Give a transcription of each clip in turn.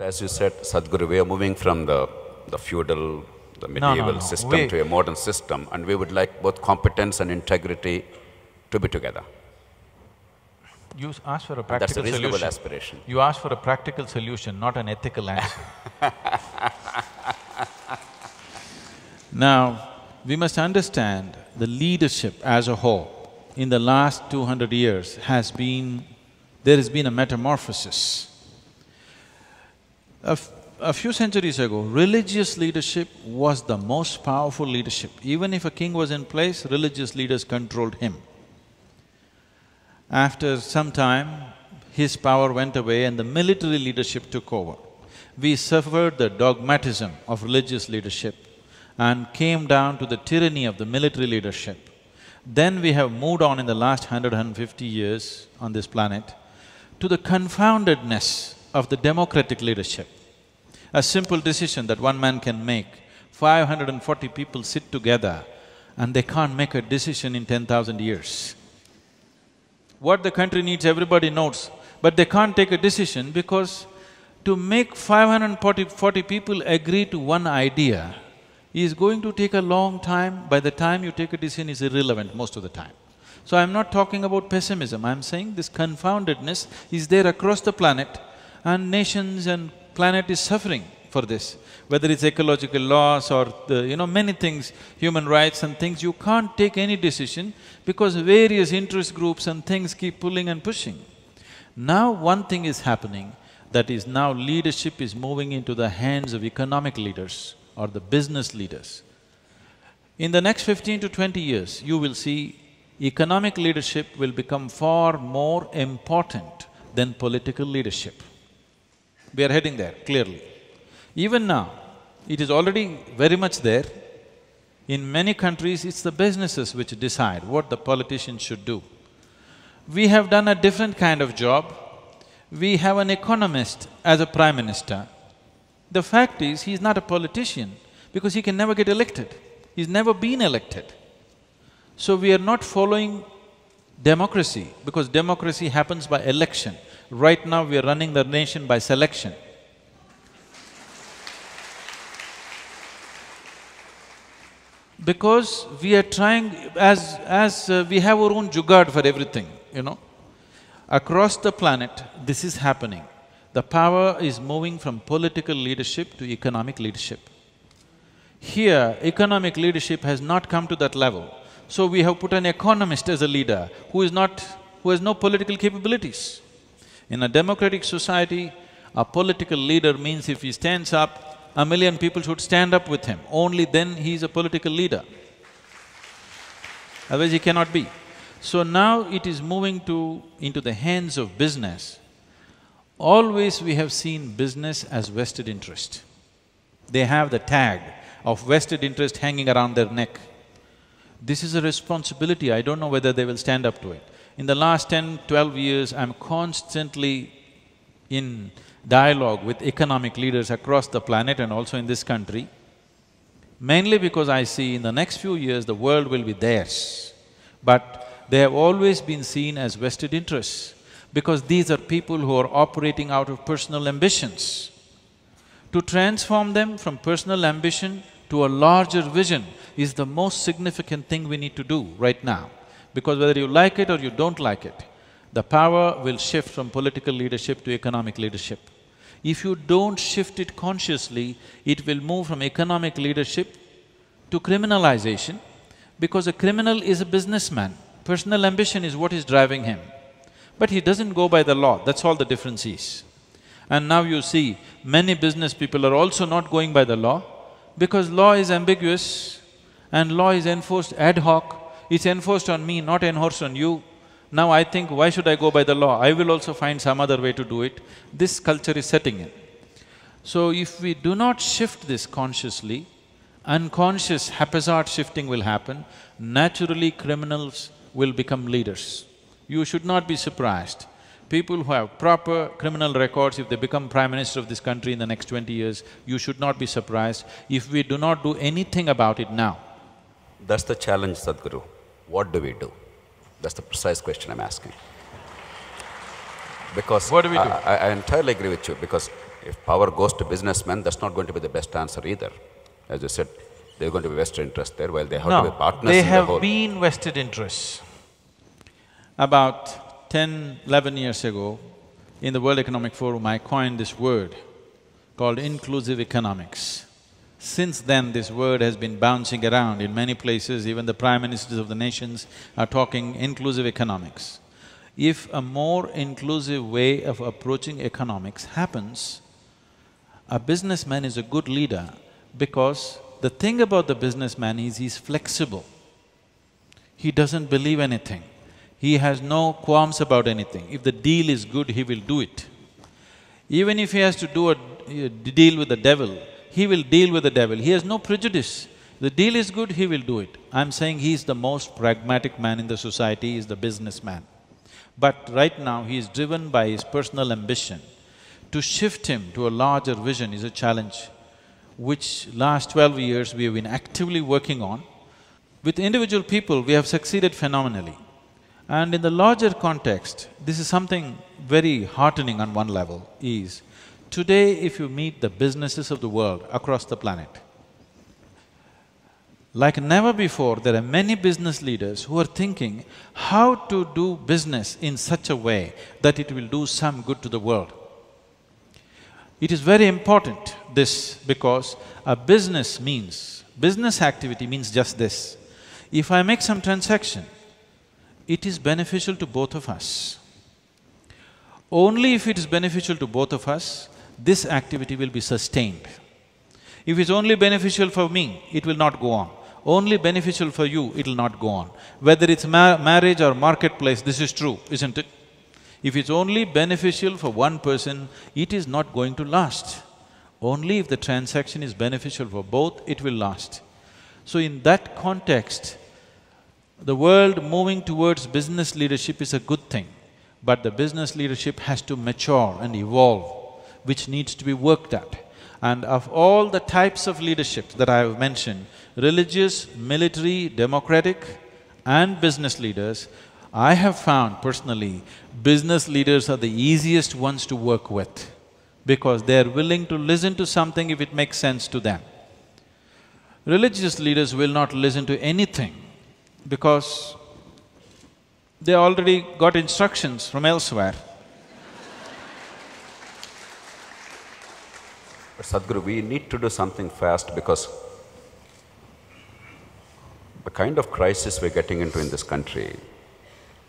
as you said, Sadhguru, we are moving from the, the feudal, the no, medieval no. system We- to a modern system, and we would like both competence and integrity to be together. You ask for a And that's a reasonable solution. aspiration. You asked for a practical solution, not an ethical answer. now, we must understand the leadership as a whole in the last two hundred years has been… there has been a metamorphosis. A, few centuries ago, religious leadership was the most powerful leadership. Even if a king was in place, religious leaders controlled him. After some time, his power went away and the military leadership took over. We suffered the dogmatism of religious leadership and came down to the tyranny of the military leadership. Then we have moved on in the last hundred, hundred fifty years on this planet to the confoundedness of the democratic leadership. A simple decision that one man can make, five hundred and forty people sit together and they can't make a decision in ten thousand years. What the country needs, everybody knows, but they can't take a decision because to make 540 people agree to one idea is going to take a long time. By the time you take a decision is irrelevant most of the time. So I'm not talking about pessimism, I'm saying this confoundedness is there across the planet and nations and planet is suffering for this. Whether it's ecological loss or the, you know, many things, human rights and things, you can't take any decision because various interest groups and things keep pulling and pushing. Now one thing is happening, that is now leadership is moving into the hands of economic leaders or the business leaders. In the next fifteen to twenty years, you will see economic leadership will become far more important than political leadership. We are heading there, clearly. Even now, it is already very much there. In many countries, it's the businesses which decide what the politicians should do. We have done a different kind of job. We have an economist as a prime minister. The fact is, he's not a politician because he can never get elected. He's never been elected. So we are not following democracy because democracy happens by election. Right now, we are running the nation by selection. Because we are trying… as… as uh, we have our own jugaad for everything, you know. Across the planet, this is happening. The power is moving from political leadership to economic leadership. Here, economic leadership has not come to that level. So we have put an economist as a leader who is not… who has no political capabilities. In a democratic society, a political leader means if he stands up, a million people should stand up with him, only then he is a political leader. Otherwise he cannot be. So now it is moving to… into the hands of business. Always we have seen business as vested interest. They have the tag of vested interest hanging around their neck. This is a responsibility, I don't know whether they will stand up to it. In the last ten, twelve years, I'm constantly in dialogue with economic leaders across the planet and also in this country, mainly because I see in the next few years the world will be theirs. But they have always been seen as vested interests because these are people who are operating out of personal ambitions. To transform them from personal ambition to a larger vision is the most significant thing we need to do right now. Because whether you like it or you don't like it, the power will shift from political leadership to economic leadership. If you don't shift it consciously, it will move from economic leadership to criminalization because a criminal is a businessman. Personal ambition is what is driving him. But he doesn't go by the law, that's all the difference is. And now you see, many business people are also not going by the law because law is ambiguous and law is enforced ad hoc. It's enforced on me, not enforced on you. Now I think, why should I go by the law? I will also find some other way to do it. This culture is setting in. So if we do not shift this consciously, unconscious haphazard shifting will happen, naturally criminals will become leaders. You should not be surprised. People who have proper criminal records, if they become prime minister of this country in the next twenty years, you should not be surprised if we do not do anything about it now. That's the challenge, Sadhguru. What do we do? That's the precise question I'm asking. Because What do we do? I, I- I entirely agree with you because If power goes to businessmen, that's not going to be the best answer either. As you said, they're going to be vested interest there, while they have to be No, partners they in the have whole. been vested interests. About 10, 11 years ago, in the World Economic Forum, I coined this word called inclusive economics. Since then, this word has been bouncing around in many places, even the prime ministers of the nations are talking inclusive economics. If a more inclusive way of approaching economics happens, a businessman is a good leader because the thing about the businessman is he's flexible. He doesn't believe anything. He has no qualms about anything. If the deal is good, he will do it. Even if he has to do a, a deal with the devil, he will deal with the devil. He has no prejudice. The deal is good, he will do it. I'm saying he is the most pragmatic man in the society, he is the businessman. But right now, he is driven by his personal ambition. To shift him to a larger vision is a challenge, which last twelve years we have been actively working on. With individual people, we have succeeded phenomenally. And in the larger context, this is something very heartening on one level, is today if you meet the businesses of the world across the planet, like never before, there are many business leaders who are thinking how to do business in such a way that it will do some good to the world. It is very important, this, because a business means, business activity means just this. If I make some transaction, it is beneficial to both of us. Only if it is beneficial to both of us, this activity will be sustained. If it's only beneficial for me, it will not go on. Only beneficial for you, it will not go on. Whether it's ma marriage or marketplace, this is true, isn't it? If it's only beneficial for one person, it is not going to last. Only if the transaction is beneficial for both, it will last. So in that context, the world moving towards business leadership is a good thing, but the business leadership has to mature and evolve, which needs to be worked at. And of all the types of leadership that I have mentioned, religious, military, democratic and business leaders, I have found personally, business leaders are the easiest ones to work with because they're willing to listen to something if it makes sense to them. Religious leaders will not listen to anything because they already got instructions from elsewhere. But Sadhguru, we need to do something fast because the kind of crisis we're getting into in this country,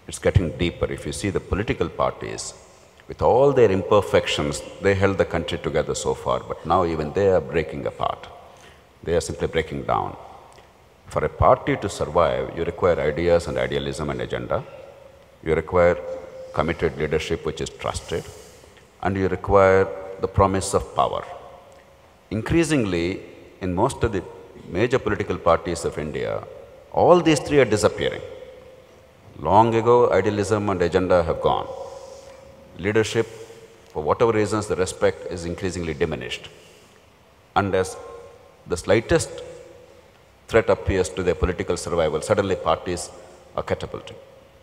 it's getting deeper. If you see the political parties, with all their imperfections, they held the country together so far, but now even they are breaking apart. They are simply breaking down. For a party to survive, you require ideas and idealism and agenda. You require committed leadership which is trusted. And you require the promise of power. Increasingly, in most of the major political parties of India, all these three are disappearing. Long ago, idealism and agenda have gone. Leadership, for whatever reasons, the respect is increasingly diminished. And as the slightest threat appears to their political survival, suddenly parties are catapulting,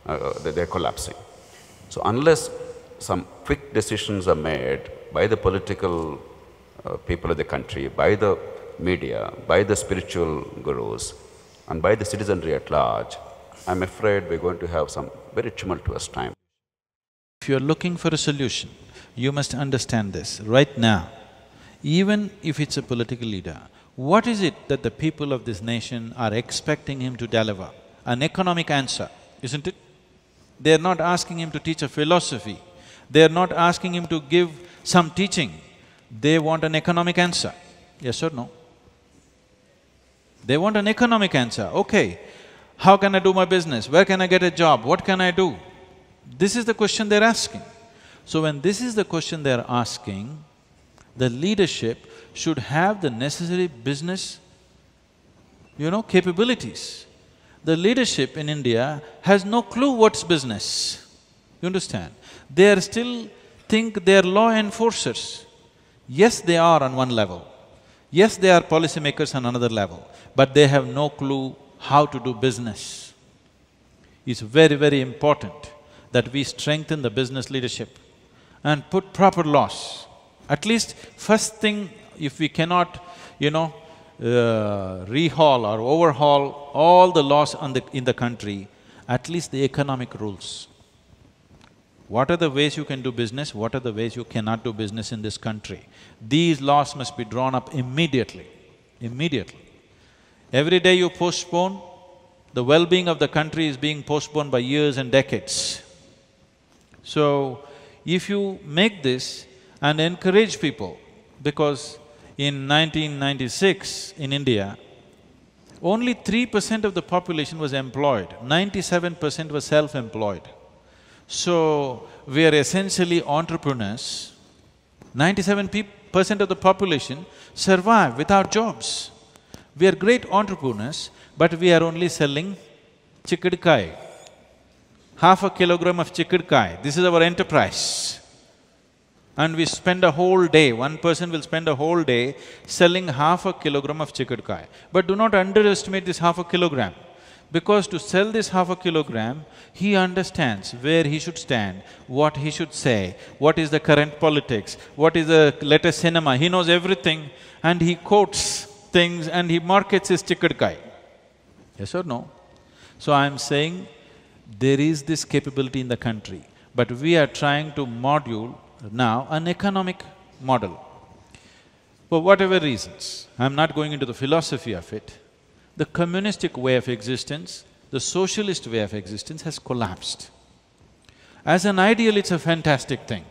uh, they're collapsing. So unless some quick decisions are made by the political uh, people of the country, by the media, by the spiritual gurus, and by the citizenry at large, I'm afraid we're going to have some very tumultuous time. If you're looking for a solution, you must understand this right now. Even if it's a political leader, what is it that the people of this nation are expecting him to deliver? An economic answer, isn't it? They're not asking him to teach a philosophy, they're not asking him to give some teaching, they want an economic answer, yes or no? They want an economic answer, okay, how can I do my business, where can I get a job, what can I do? This is the question they're asking. So when this is the question they're asking, the leadership should have the necessary business, you know, capabilities. The leadership in India has no clue what's business, you understand? They are still think they are law enforcers. Yes, they are on one level. Yes, they are policymakers on another level, but they have no clue how to do business. It's very, very important that we strengthen the business leadership and put proper laws. At least first thing, if we cannot, you know, uh, rehaul or overhaul all the laws the, in the country, at least the economic rules. What are the ways you can do business, what are the ways you cannot do business in this country? These laws must be drawn up immediately, immediately. Every day you postpone, the well-being of the country is being postponed by years and decades. So, if you make this and encourage people, because in 1996 in India, only three percent of the population was employed, ninety-seven percent was self-employed. So, we are essentially entrepreneurs. Ninety-seven percent of the population survive without jobs. We are great entrepreneurs, but we are only selling chikkadkai, half a kilogram of chikkadkai. This is our enterprise. And we spend a whole day, one person will spend a whole day selling half a kilogram of chikkadkai. But do not underestimate this half a kilogram. Because to sell this half a kilogram, he understands where he should stand, what he should say, what is the current politics, what is the latest cinema, he knows everything and he quotes things and he markets his chikkadkai. Yes or no? So I'm saying there is this capability in the country, but we are trying to module now an economic model. For whatever reasons, I'm not going into the philosophy of it, the communistic way of existence, the socialist way of existence has collapsed. As an ideal, it's a fantastic thing.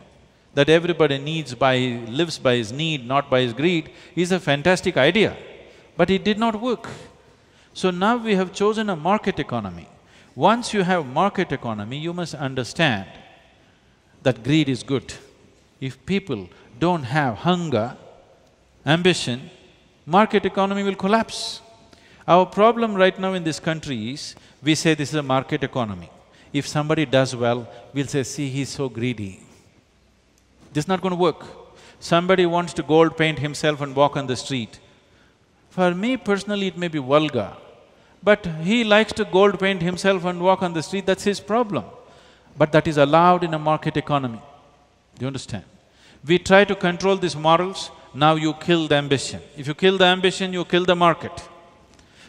That everybody needs by… lives by his need, not by his greed, is a fantastic idea. But it did not work. So now we have chosen a market economy. Once you have market economy, you must understand that greed is good. If people don't have hunger, ambition, market economy will collapse. Our problem right now in this country is, we say this is a market economy. If somebody does well, we'll say, see, he's so greedy. This is not going to work. Somebody wants to gold paint himself and walk on the street. For me personally, it may be vulgar, but he likes to gold paint himself and walk on the street, that's his problem. But that is allowed in a market economy. Do you understand? We try to control these morals, now you kill the ambition. If you kill the ambition, you kill the market.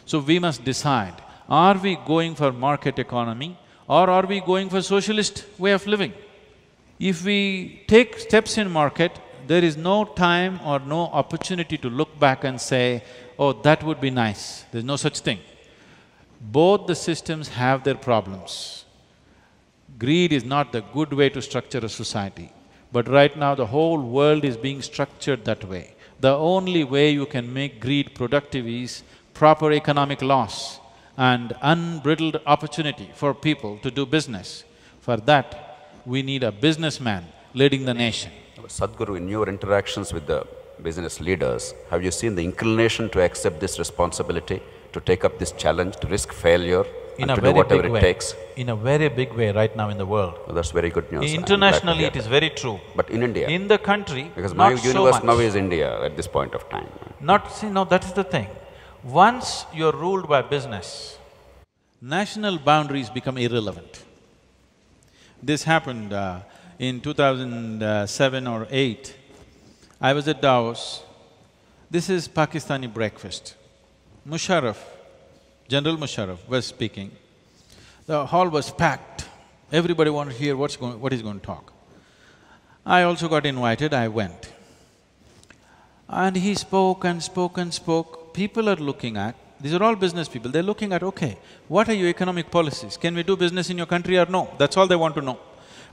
So we must decide, are we going for market economy or are we going for socialist way of living? If we take steps in market, there is no time or no opportunity to look back and say, oh, that would be nice. There's no such thing. Both the systems have their problems. Greed is not the good way to structure a society, but right now the whole world is being structured that way. The only way you can make greed productive is proper economic laws and unbridled opportunity for people to do business. For that, we need a businessman leading the nation. Sadhguru, in your interactions with the business leaders, have you seen the inclination to accept this responsibility, to take up this challenge, to risk failure, in and to do whatever it way. takes? In a very big way right now in the world. Well, that's very good news. Internationally, it is very true. But in India? In the country, Because my universe so now is India at this point of time. Not… see, no, that is the thing. Once you're ruled by business, national boundaries become irrelevant. This happened uh, in 2007 or 8. I was at Davos. This is Pakistani breakfast. Musharraf, General Musharraf was speaking. The hall was packed. Everybody wanted to hear what's going… what he's going to talk. I also got invited, I went. And he spoke and spoke and spoke people are looking at, these are all business people, they're looking at, okay, what are your economic policies? Can we do business in your country or no? That's all they want to know.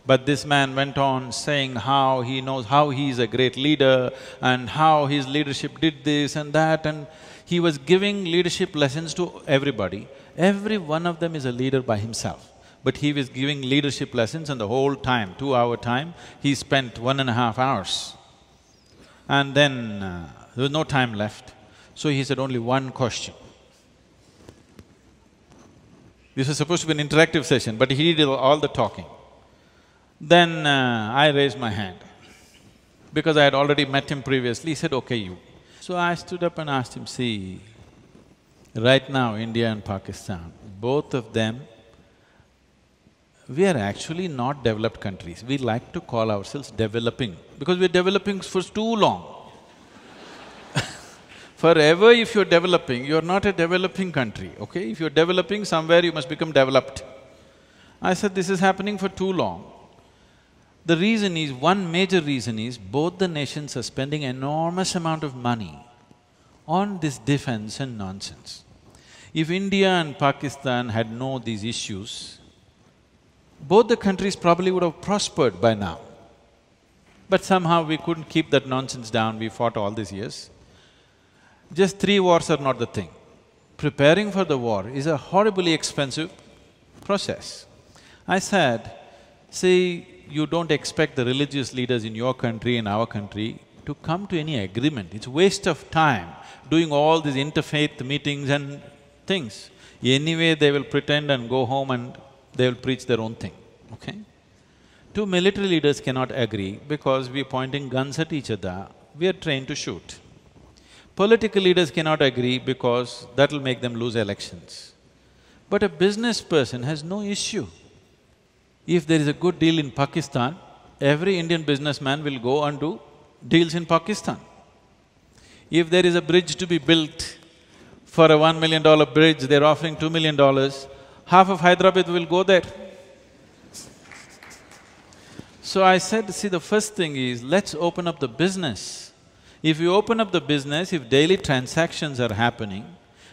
But this man went on saying how he knows how he is a great leader and how his leadership did this and that and he was giving leadership lessons to everybody. Every one of them is a leader by himself. But he was giving leadership lessons and the whole time, two-hour time, he spent one and a half hours. And then uh, there was no time left. So he said only one question. This was supposed to be an interactive session, but he did all the talking. Then uh, I raised my hand. Because I had already met him previously, he said, okay, you. So I stood up and asked him, see, right now India and Pakistan, both of them we are actually not developed countries. We like to call ourselves developing because we're developing for too long. Forever if you're developing, you're not a developing country, okay? If you're developing somewhere, you must become developed. I said this is happening for too long. The reason is, one major reason is, both the nations are spending enormous amount of money on this defense and nonsense. If India and Pakistan had known these issues, both the countries probably would have prospered by now. But somehow we couldn't keep that nonsense down, we fought all these years. Just three wars are not the thing. Preparing for the war is a horribly expensive process. I said, see, you don't expect the religious leaders in your country in our country to come to any agreement. It's waste of time doing all these interfaith meetings and things. Anyway, they will pretend and go home and they will preach their own thing, okay? Two military leaders cannot agree because we're pointing guns at each other, we are trained to shoot. Political leaders cannot agree because that'll make them lose elections. But a business person has no issue. If there is a good deal in Pakistan, every Indian businessman will go and do deals in Pakistan. If there is a bridge to be built, for a one million dollar bridge, they're offering two million dollars, half of Hyderabad will go there. So I said, see, the first thing is, let's open up the business. If you open up the business, if daily transactions are happening,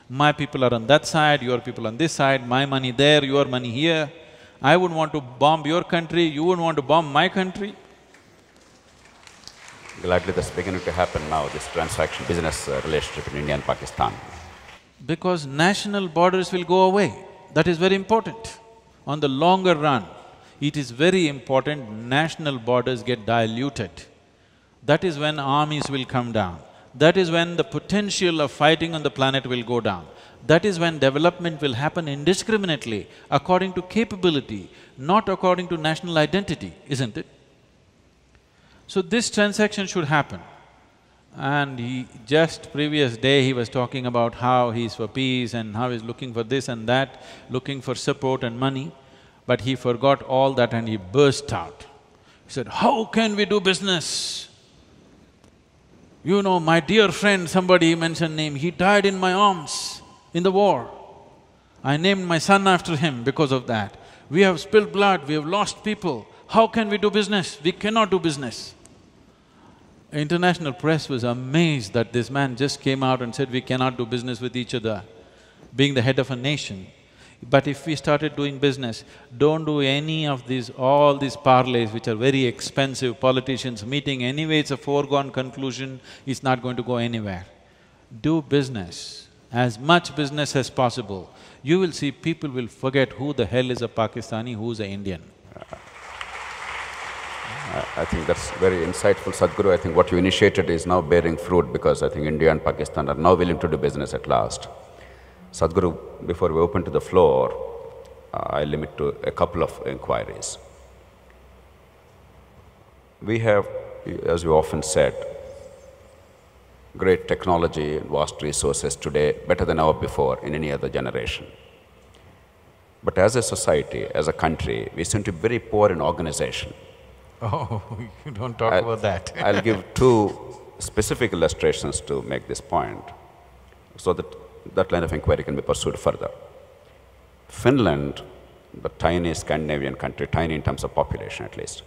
my people are on that side, your people on this side, my money there, your money here, I wouldn't want to bomb your country, you wouldn't want to bomb my country. Gladly that's beginning to happen now, this transaction business uh, relationship in India and Pakistan. Because national borders will go away, that is very important. On the longer run, it is very important national borders get diluted. That is when armies will come down. That is when the potential of fighting on the planet will go down. That is when development will happen indiscriminately, according to capability, not according to national identity, isn't it? So this transaction should happen. And he… just previous day he was talking about how he's for peace and how he's looking for this and that, looking for support and money, but he forgot all that and he burst out. He said, how can we do business? You know, my dear friend, somebody mentioned name, he died in my arms in the war. I named my son after him because of that. We have spilled blood, we have lost people. How can we do business? We cannot do business. International press was amazed that this man just came out and said, we cannot do business with each other, being the head of a nation. But if we started doing business, don't do any of these… all these parlays which are very expensive, politicians meeting, anyway it's a foregone conclusion, it's not going to go anywhere. Do business, as much business as possible. You will see people will forget who the hell is a Pakistani, who's an Indian. I think that's very insightful, Sadhguru. I think what you initiated is now bearing fruit because I think India and Pakistan are now willing to do business at last. Sadhguru, before we open to the floor, uh, I limit to a couple of inquiries. We have, as you often said, great technology and vast resources today, better than ever before in any other generation. But as a society, as a country, we seem to be very poor in organization. Oh, you don't talk I'll, about that. I'll give two specific illustrations to make this point, so that that line of inquiry can be pursued further. Finland, the tiny Scandinavian country, tiny in terms of population at least,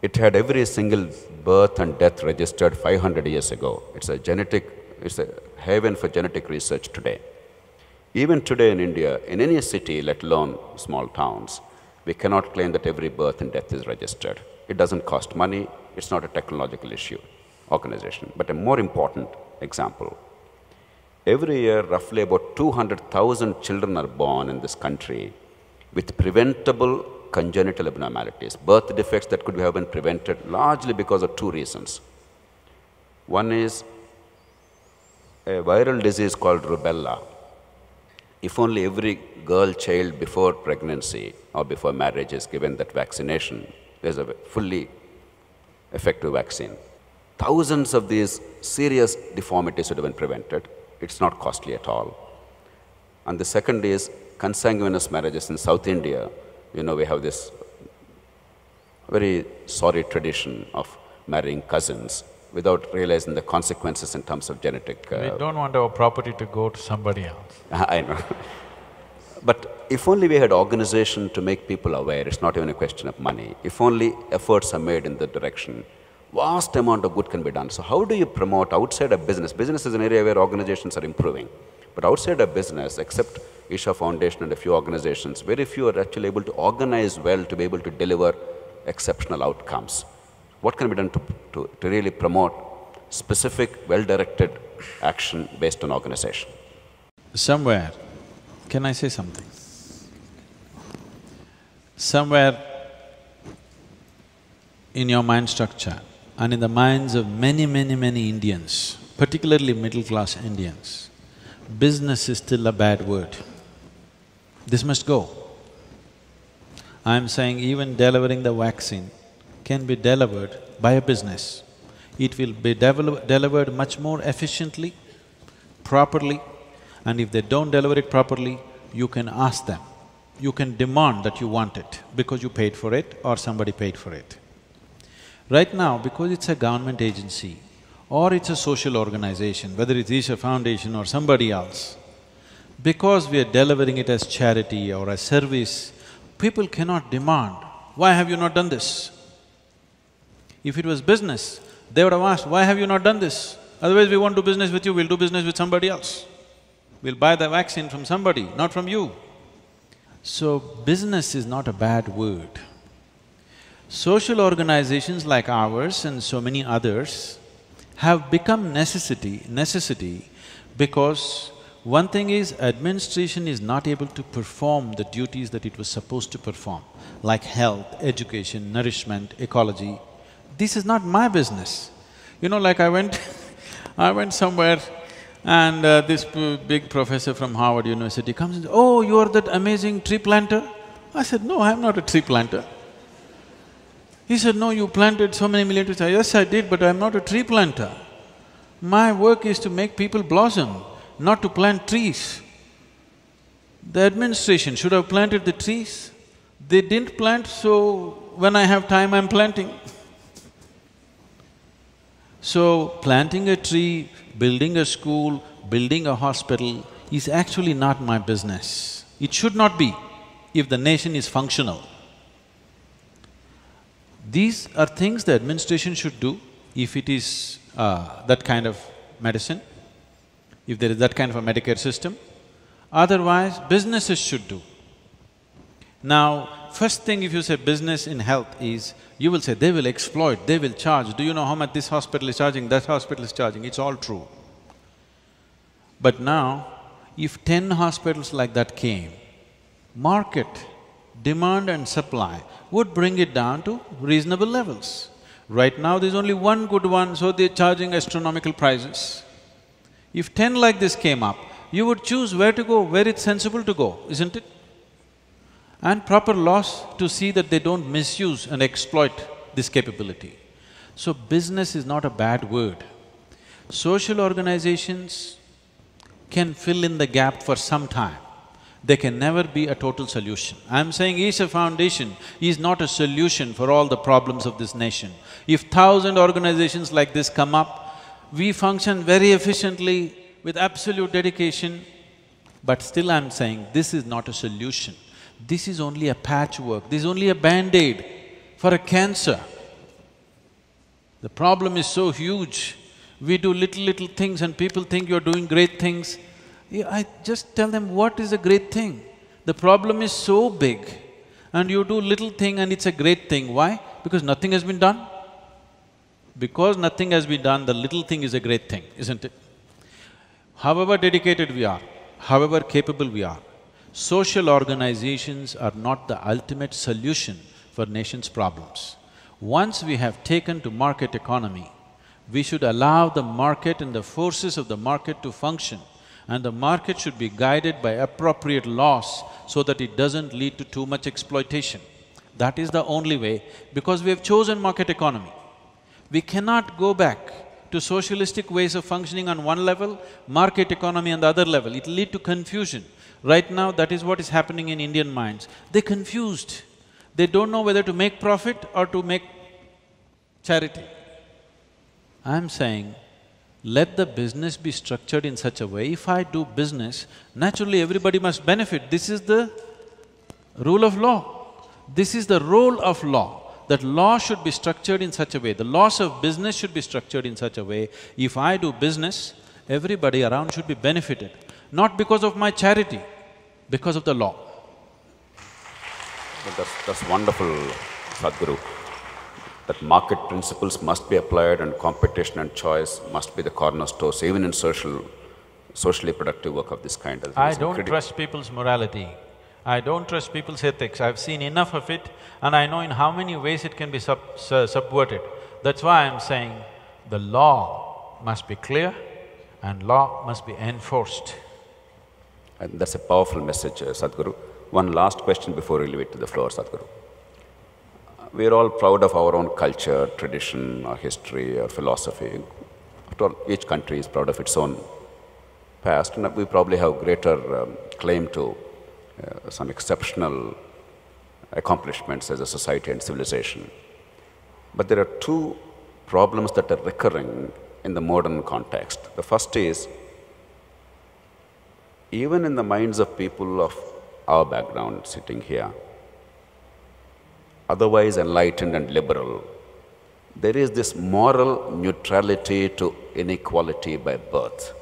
it had every single birth and death registered 500 years ago. It's a genetic, it's a haven for genetic research today. Even today in India, in any city, let alone small towns, we cannot claim that every birth and death is registered. It doesn't cost money, it's not a technological issue, organization. But a more important example, Every year, roughly about 200,000 children are born in this country with preventable congenital abnormalities, birth defects that could have been prevented largely because of two reasons. One is a viral disease called rubella. If only every girl child before pregnancy or before marriage is given that vaccination, there's a fully effective vaccine. Thousands of these serious deformities would have been prevented it's not costly at all. And the second is consanguineous marriages in South India. You know, we have this very sorry tradition of marrying cousins without realizing the consequences in terms of genetic. We Uh, don't want our property to go to somebody else. I know. But if only we had organization to make people aware, it's not even a question of money. If only efforts are made in that direction, vast amount of good can be done. So how do you promote outside of business? Business is an area where organizations are improving. But outside of business, except Isha Foundation and a few organizations, very few are actually able to organize well to be able to deliver exceptional outcomes. What can be done to, to, to really promote specific, well-directed action based on organization? Somewhere, can I say something? Somewhere in your mind structure and in the minds of many, many, many Indians, particularly middle-class Indians, business is still a bad word. This must go. I'm saying even delivering the vaccine can be delivered by a business. It will be delivered much more efficiently, properly, and if they don't deliver it properly, you can ask them. You can demand that you want it because you paid for it or somebody paid for it. Right now, because it's a government agency or it's a social organization, whether it's Isha Foundation or somebody else, because we are delivering it as charity or as service, people cannot demand, why have you not done this? If it was business, they would have asked, why have you not done this? Otherwise we won't do business with you, we'll do business with somebody else. We'll buy the vaccine from somebody, not from you. So, business is not a bad word. Social organizations like ours and so many others have become necessity, necessity because one thing is administration is not able to perform the duties that it was supposed to perform, like health, education, nourishment, ecology. This is not my business. You know, like I went I went somewhere and uh, this big professor from Harvard University comes and says, oh, you are that amazing tree planter? I said, no, I'm not a tree planter. He said, no, you planted so many million trees. Yes, I did, but I'm not a tree planter. My work is to make people blossom, not to plant trees. The administration should have planted the trees. They didn't plant, so when I have time, I'm planting. So, planting a tree, building a school, building a hospital is actually not my business. It should not be if the nation is functional. These are things the administration should do if it is uh, that kind of medicine, if there is that kind of a Medicare system. Otherwise, businesses should do. Now, first thing if you say business in health is, you will say they will exploit, they will charge. Do you know how much this hospital is charging, that hospital is charging? It's all true. But now, if ten hospitals like that came, market, demand and supply would bring it down to reasonable levels. Right now, there's only one good one, so they're charging astronomical prices. If ten like this came up, you would choose where to go, where it's sensible to go, isn't it? And proper laws to see that they don't misuse and exploit this capability. So business is not a bad word. Social organizations can fill in the gap for some time. They can never be a total solution. I'm saying Isha Foundation is not a solution for all the problems of this nation. If thousand organizations like this come up, we function very efficiently with absolute dedication, but still I'm saying this is not a solution. This is only a patchwork, this is only a band-aid for a cancer. The problem is so huge. We do little, little things and people think you're doing great things. I just tell them, what is a great thing? The problem is so big and you do little thing and it's a great thing. Why? Because nothing has been done. Because nothing has been done, the little thing is a great thing, isn't it? However dedicated we are, however capable we are, social organizations are not the ultimate solution for nation's problems. Once we have taken to market economy, we should allow the market and the forces of the market to function and the market should be guided by appropriate laws so that it doesn't lead to too much exploitation. That is the only way because we have chosen market economy. We cannot go back to socialistic ways of functioning on one level, market economy on the other level, it'll lead to confusion. Right now, that is what is happening in Indian minds. They're confused. They don't know whether to make profit or to make charity. I'm saying, let the business be structured in such a way, if I do business, naturally everybody must benefit. This is the rule of law. This is the role of law, that law should be structured in such a way, the laws of business should be structured in such a way, if I do business, everybody around should be benefited, not because of my charity, because of the law. That's, that's wonderful, Sadhguru. That market principles must be applied and competition and choice must be the cornerstones, even in social, socially productive work of this kind. think I don't trust people's morality. I don't trust people's ethics. I've seen enough of it and I know in how many ways it can be sub su- subverted. That's why I'm saying the law must be clear and law must be enforced. And that's a powerful message, uh, Sadhguru. One last question before we leave it to the floor, Sadhguru. We are all proud of our own culture, tradition, our history, our philosophy. After all, each country is proud of its own past, and we probably have greater um, claim to uh, some exceptional accomplishments as a society and civilization. But there are two problems that are recurring in the modern context. The first is even in the minds of people of our background sitting here, otherwise enlightened and liberal, there is this moral neutrality to inequality by birth.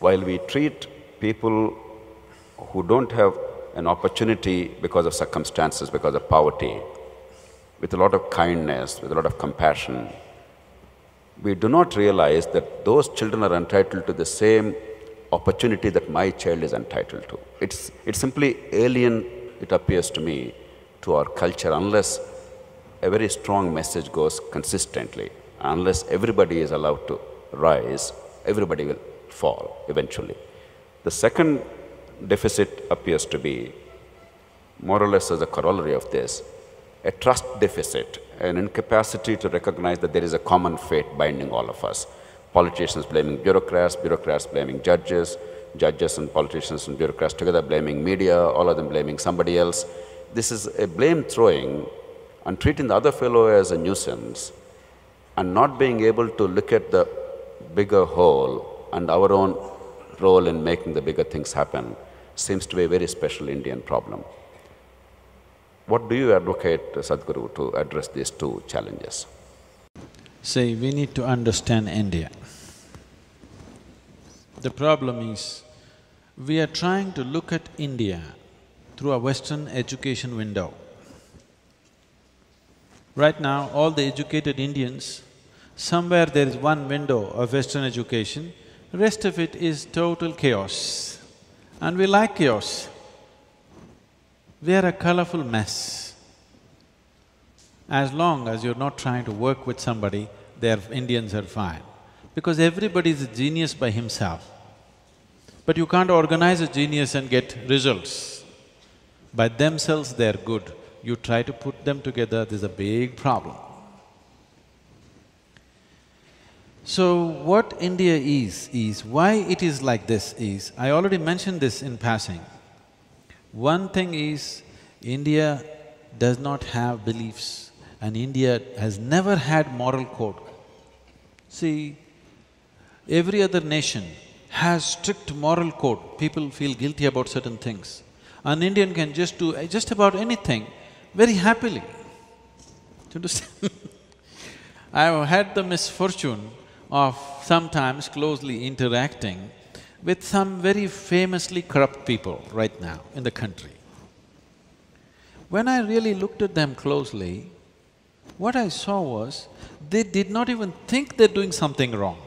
While we treat people who don't have an opportunity because of circumstances, because of poverty, with a lot of kindness, with a lot of compassion, we do not realize that those children are entitled to the same opportunity that my child is entitled to. It's, it's simply alien, it appears to me, to our culture unless a very strong message goes consistently. Unless everybody is allowed to rise, everybody will fall eventually. The second deficit appears to be, more or less as a corollary of this, a trust deficit, an incapacity to recognize that there is a common fate binding all of us. Politicians blaming bureaucrats, bureaucrats blaming judges, judges and politicians and bureaucrats together blaming media, all of them blaming somebody else. This is a blame throwing and treating the other fellow as a nuisance and not being able to look at the bigger whole and our own role in making the bigger things happen seems to be a very special Indian problem. What do you advocate, Sadhguru, to address these two challenges? See, we need to understand India. The problem is, we are trying to look at India through a Western education window. Right now, all the educated Indians, somewhere there is one window of Western education, rest of it is total chaos. And we like chaos. We are a colorful mess. As long as you're not trying to work with somebody, their Indians are fine. Because everybody is a genius by himself. But you can't organize a genius and get results. By themselves, they're good. You try to put them together, there's a big problem. So, what India is, is why it is like this is, I already mentioned this in passing. One thing is, India does not have beliefs and India has never had moral code. See, every other nation has strict moral code, people feel guilty about certain things. An Indian can just do just about anything very happily. Do you understand? I've had the misfortune of sometimes closely interacting with some very famously corrupt people right now in the country. When I really looked at them closely, what I saw was, they did not even think they're doing something wrong.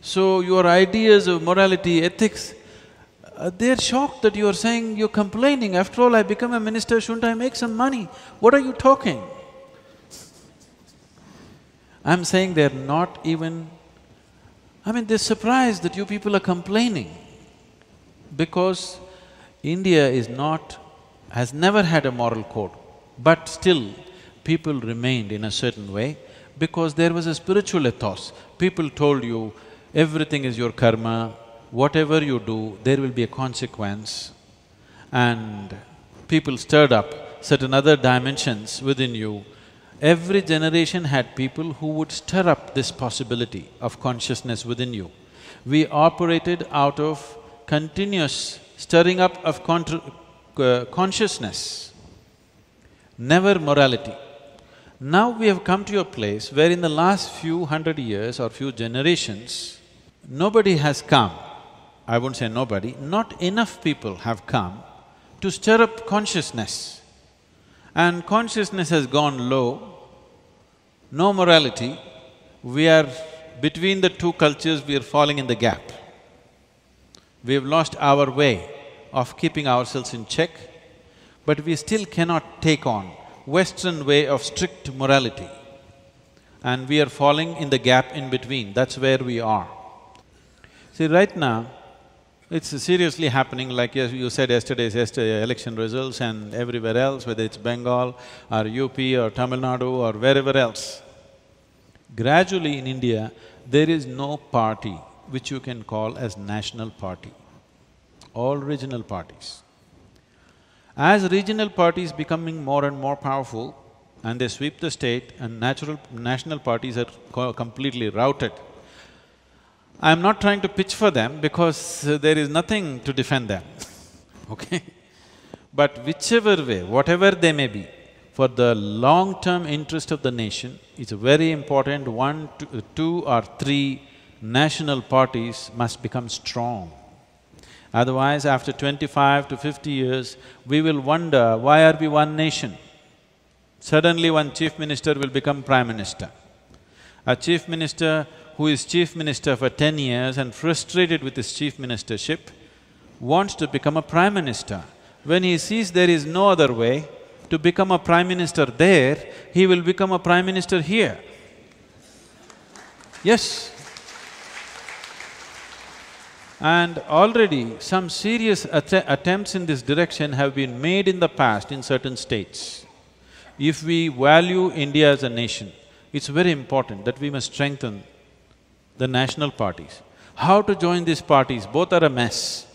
So your ideas of morality, ethics, uh, they're shocked that you're saying, you're complaining, after all I become a minister, shouldn't I make some money? What are you talking? I'm saying they're not even… I mean, they're surprised that you people are complaining because India is not… has never had a moral code, but still people remained in a certain way because there was a spiritual ethos. People told you, everything is your karma, whatever you do, there will be a consequence and people stirred up certain other dimensions within you. Every generation had people who would stir up this possibility of consciousness within you. We operated out of continuous stirring up of uh, consciousness, never morality. Now we have come to a place where in the last few hundred years or few generations, nobody has come, I won't say nobody, not enough people have come to stir up consciousness. And consciousness has gone low, no morality, we are between the two cultures, we are falling in the gap. We have lost our way of keeping ourselves in check, but we still cannot take on Western way of strict morality. And we are falling in the gap in between, that's where we are. See, right now, it's seriously happening like you said yesterday's yesterday uh, election results and everywhere else, whether it's Bengal or UP or Tamil Nadu or wherever else. Gradually in India, there is no party which you can call as national party, all regional parties. As regional parties becoming more and more powerful and they sweep the state and natural… national parties are completely routed, I'm not trying to pitch for them because uh, there is nothing to defend them, okay? But whichever way, whatever they may be, for the long-term interest of the nation, it's very important one, two, two or three national parties must become strong. Otherwise, after twenty-five to fifty years, we will wonder, why are we one nation? Suddenly one chief minister will become prime minister. A chief minister who is chief minister for ten years and frustrated with his chief ministership, wants to become a prime minister. When he sees there is no other way to become a prime minister there, he will become a prime minister here. Yes, and already some serious att attempts in this direction have been made in the past in certain states. If we value India as a nation, it's very important that we must strengthen the national parties. How to join these parties? Both are a mess.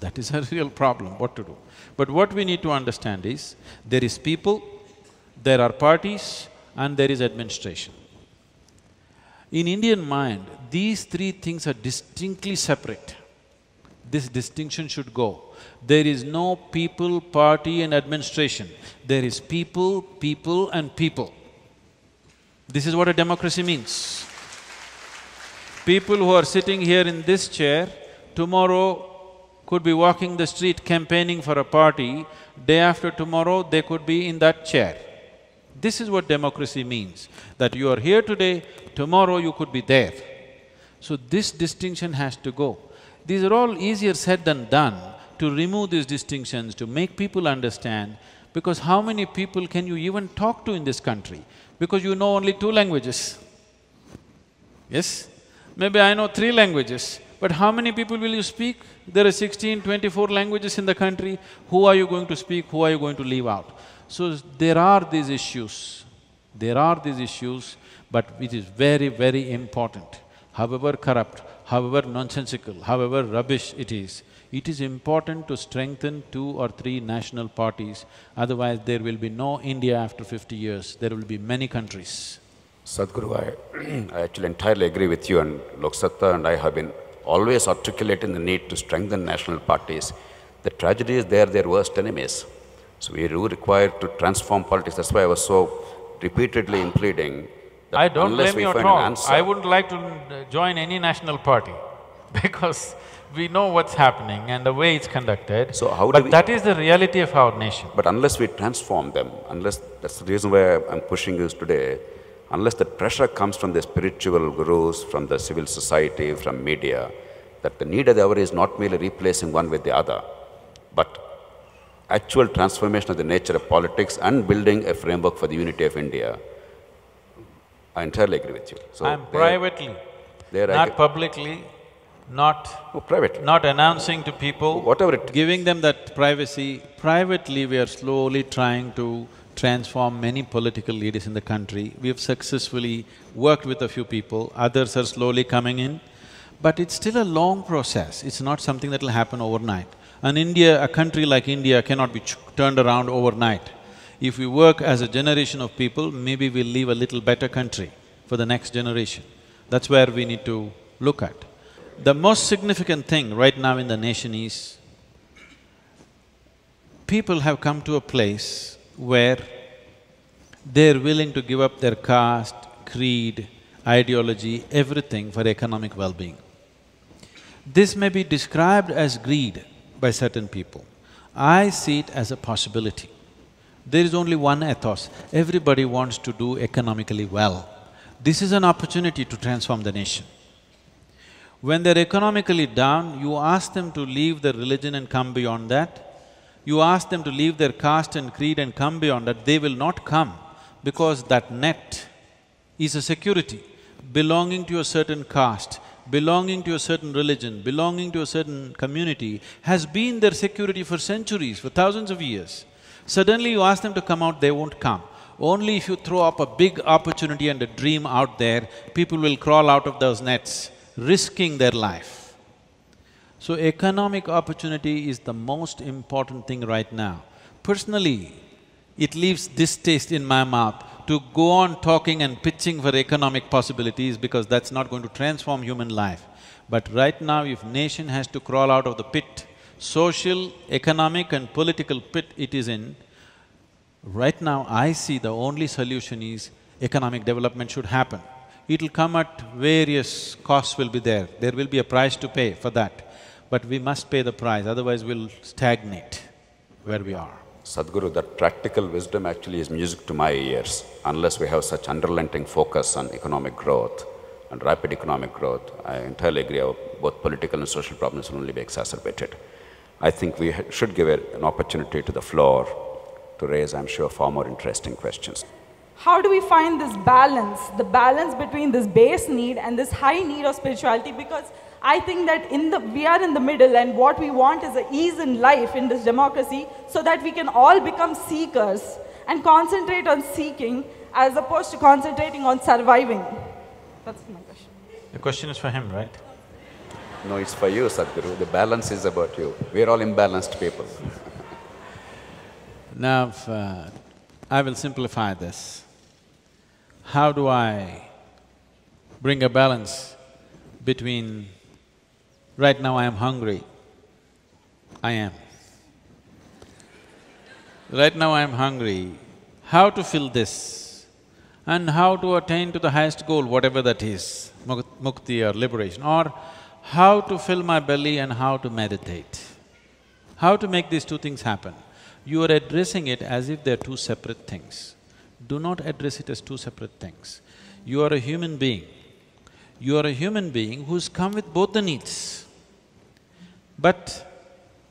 That is a real problem, what to do. But what we need to understand is, there is people, there are parties and there is administration. In Indian mind, these three things are distinctly separate. This distinction should go. There is no people, party and administration. There is people, people and people. This is what a democracy means. People who are sitting here in this chair, tomorrow could be walking the street campaigning for a party, day after tomorrow they could be in that chair. This is what democracy means, that you are here today, tomorrow you could be there. So this distinction has to go. These are all easier said than done to remove these distinctions, to make people understand, because how many people can you even talk to in this country? Because you know only two languages. Yes? Maybe I know three languages, but how many people will you speak? There are sixteen, twenty-four languages in the country, who are you going to speak, who are you going to leave out? So there are these issues, there are these issues, but it is very, very important. However corrupt, however nonsensical, however rubbish it is, it is important to strengthen two or three national parties, otherwise there will be no India after fifty years, there will be many countries. Sadhguru, I, I actually entirely agree with you and Loksatta and I have been always articulating the need to strengthen national parties. The tragedy is they are their worst enemies. So we do require to transform politics. That's why I was so repeatedly pleading I don't unless blame we you find at all. an answer, I wouldn't like to join any national party because we know what's happening and the way it's conducted. So how do but we- that is the reality of our nation. But unless we transform them, unless, that's the reason why I'm pushing this today, unless the pressure comes from the spiritual gurus, from the civil society, from media, that the need of the hour is not merely replacing one with the other, but actual transformation of the nature of politics and building a framework for the unity of India, I entirely agree with you. So I'm privately, not publicly, not Oh, private. not announcing to people, Whatever it- giving them that privacy. Privately, we are slowly trying to transform many political leaders in the country. We have successfully worked with a few people, others are slowly coming in. But it's still a long process, it's not something that will happen overnight. And India, a country like India cannot be turned around overnight. If we work as a generation of people, maybe we'll leave a little better country for the next generation. That's where we need to look at. The most significant thing right now in the nation is people have come to a place where they're willing to give up their caste, creed, ideology, everything for economic well-being. This may be described as greed by certain people. I see it as a possibility. There is only one ethos, everybody wants to do economically well. This is an opportunity to transform the nation. When they're economically down, you ask them to leave their religion and come beyond that. You ask them to leave their caste and creed and come beyond that, they will not come because that net is a security belonging to a certain caste, belonging to a certain religion, belonging to a certain community has been their security for centuries, for thousands of years. Suddenly you ask them to come out, they won't come. Only if you throw up a big opportunity and a dream out there, people will crawl out of those nets, risking their life. So economic opportunity is the most important thing right now. Personally, it leaves this taste in my mouth to go on talking and pitching for economic possibilities because that's not going to transform human life. But right now, if nation has to crawl out of the pit, social, economic and political pit it is in, right now I see the only solution is economic development should happen. It'll come at various costs will be there, there will be a price to pay for that. But we must pay the price, otherwise we'll stagnate where we are. Sadhguru, that practical wisdom actually is music to my ears. Unless we have such unrelenting focus on economic growth and rapid economic growth, I entirely agree, both political and social problems will only be exacerbated. I think we should give an opportunity to the floor to raise, I'm sure, far more interesting questions. How do we find this balance, the balance between this base need and this high need of spirituality? Because I think that in the, we are in the middle and what we want is a ease in life in this democracy so that we can all become seekers and concentrate on seeking as opposed to concentrating on surviving. That's my question. The question is for him, right? No, it's for you, Sadhguru. The balance is about you. We're all imbalanced people. now, uh, I will simplify this. How do I bring a balance between Right now I am hungry. I am. Right now I am hungry. How to fill this and how to attain to the highest goal, whatever that is, mukti or liberation, or how to fill my belly and how to meditate. How to make these two things happen? You are addressing it as if they're two separate things. Do not address it as two separate things. You are a human being. You are a human being who's come with both the needs. But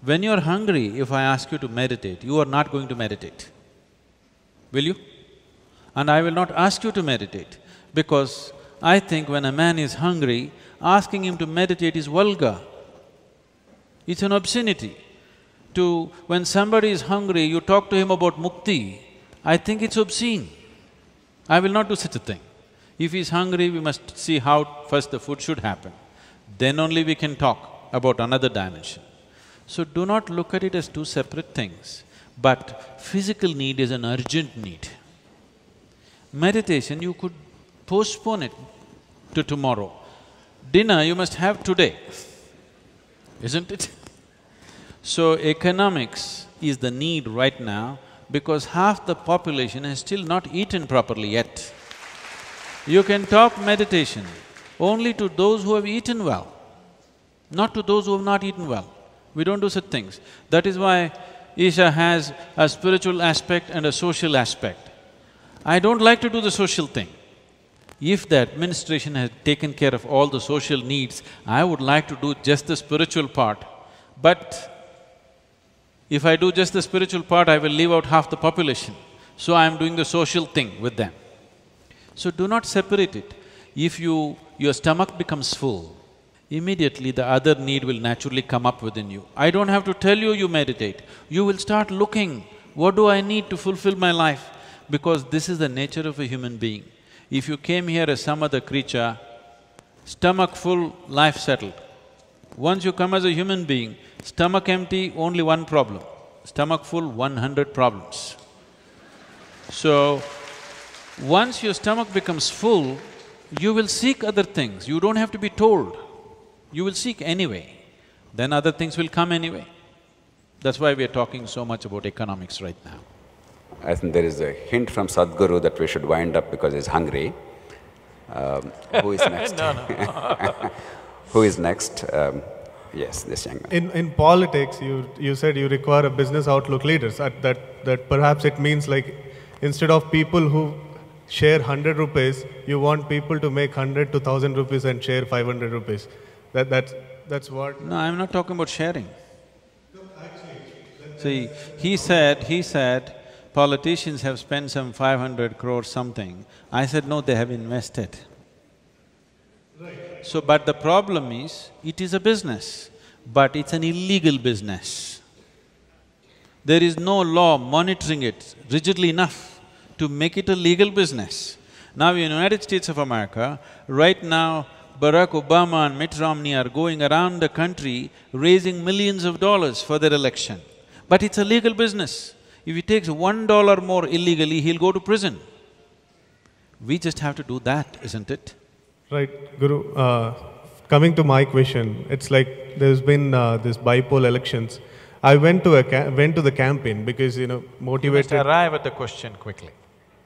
when you're hungry, if I ask you to meditate, you are not going to meditate. Will you? And I will not ask you to meditate because I think when a man is hungry, asking him to meditate is vulgar. It's an obscenity. To… when somebody is hungry, you talk to him about mukti, I think it's obscene. I will not do such a thing. If he's hungry, we must see how first the food should happen. Then only we can talk about another dimension. So do not look at it as two separate things, but physical need is an urgent need. Meditation, you could postpone it to tomorrow. Dinner you must have today, isn't it? So economics is the need right now because half the population has still not eaten properly yet. You can talk meditation only to those who have eaten well not to those who have not eaten well. We don't do such things. That is why Isha has a spiritual aspect and a social aspect. I don't like to do the social thing. If the administration has taken care of all the social needs, I would like to do just the spiritual part. But if I do just the spiritual part, I will leave out half the population. So I am doing the social thing with them. So do not separate it. If you… your stomach becomes full, immediately the other need will naturally come up within you. I don't have to tell you you meditate. You will start looking, what do I need to fulfill my life? Because this is the nature of a human being. If you came here as some other creature, Stomach full, life settled. Once you come as a human being, stomach empty, only one problem. Stomach full, one hundred problems. So, once your stomach becomes full, you will seek other things, you don't have to be told. You will seek anyway, then other things will come anyway. That's why we are talking so much about economics right now. I think there is a hint from Sadhguru that we should wind up because he's hungry. Um, who is next? No, no. who is next? Um, yes, this young man. In, in politics, you, you said you require a business outlook leaders, that, that, that perhaps it means like instead of people who share 100 rupees, you want people to make 100 to 1000 rupees and share 500 rupees. That, that's, that's what… No, I'm not talking about sharing. See, he said, he said, politicians have spent some five hundred crores something. I said, no, they have invested. So, but the problem is, it is a business, but it's an illegal business. There is no law monitoring it rigidly enough to make it a legal business. Now in United States of America, right now, Barack Obama and Mitt Romney are going around the country raising millions of dollars for their election. But it's a legal business. If he takes one dollar more illegally, he'll go to prison. We just have to do that, isn't it? Right, Guru. Uh, coming to my question, it's like there's been uh, this bypoll elections. I went to a went to the campaign because you know motivated. You must arrive at the question quickly.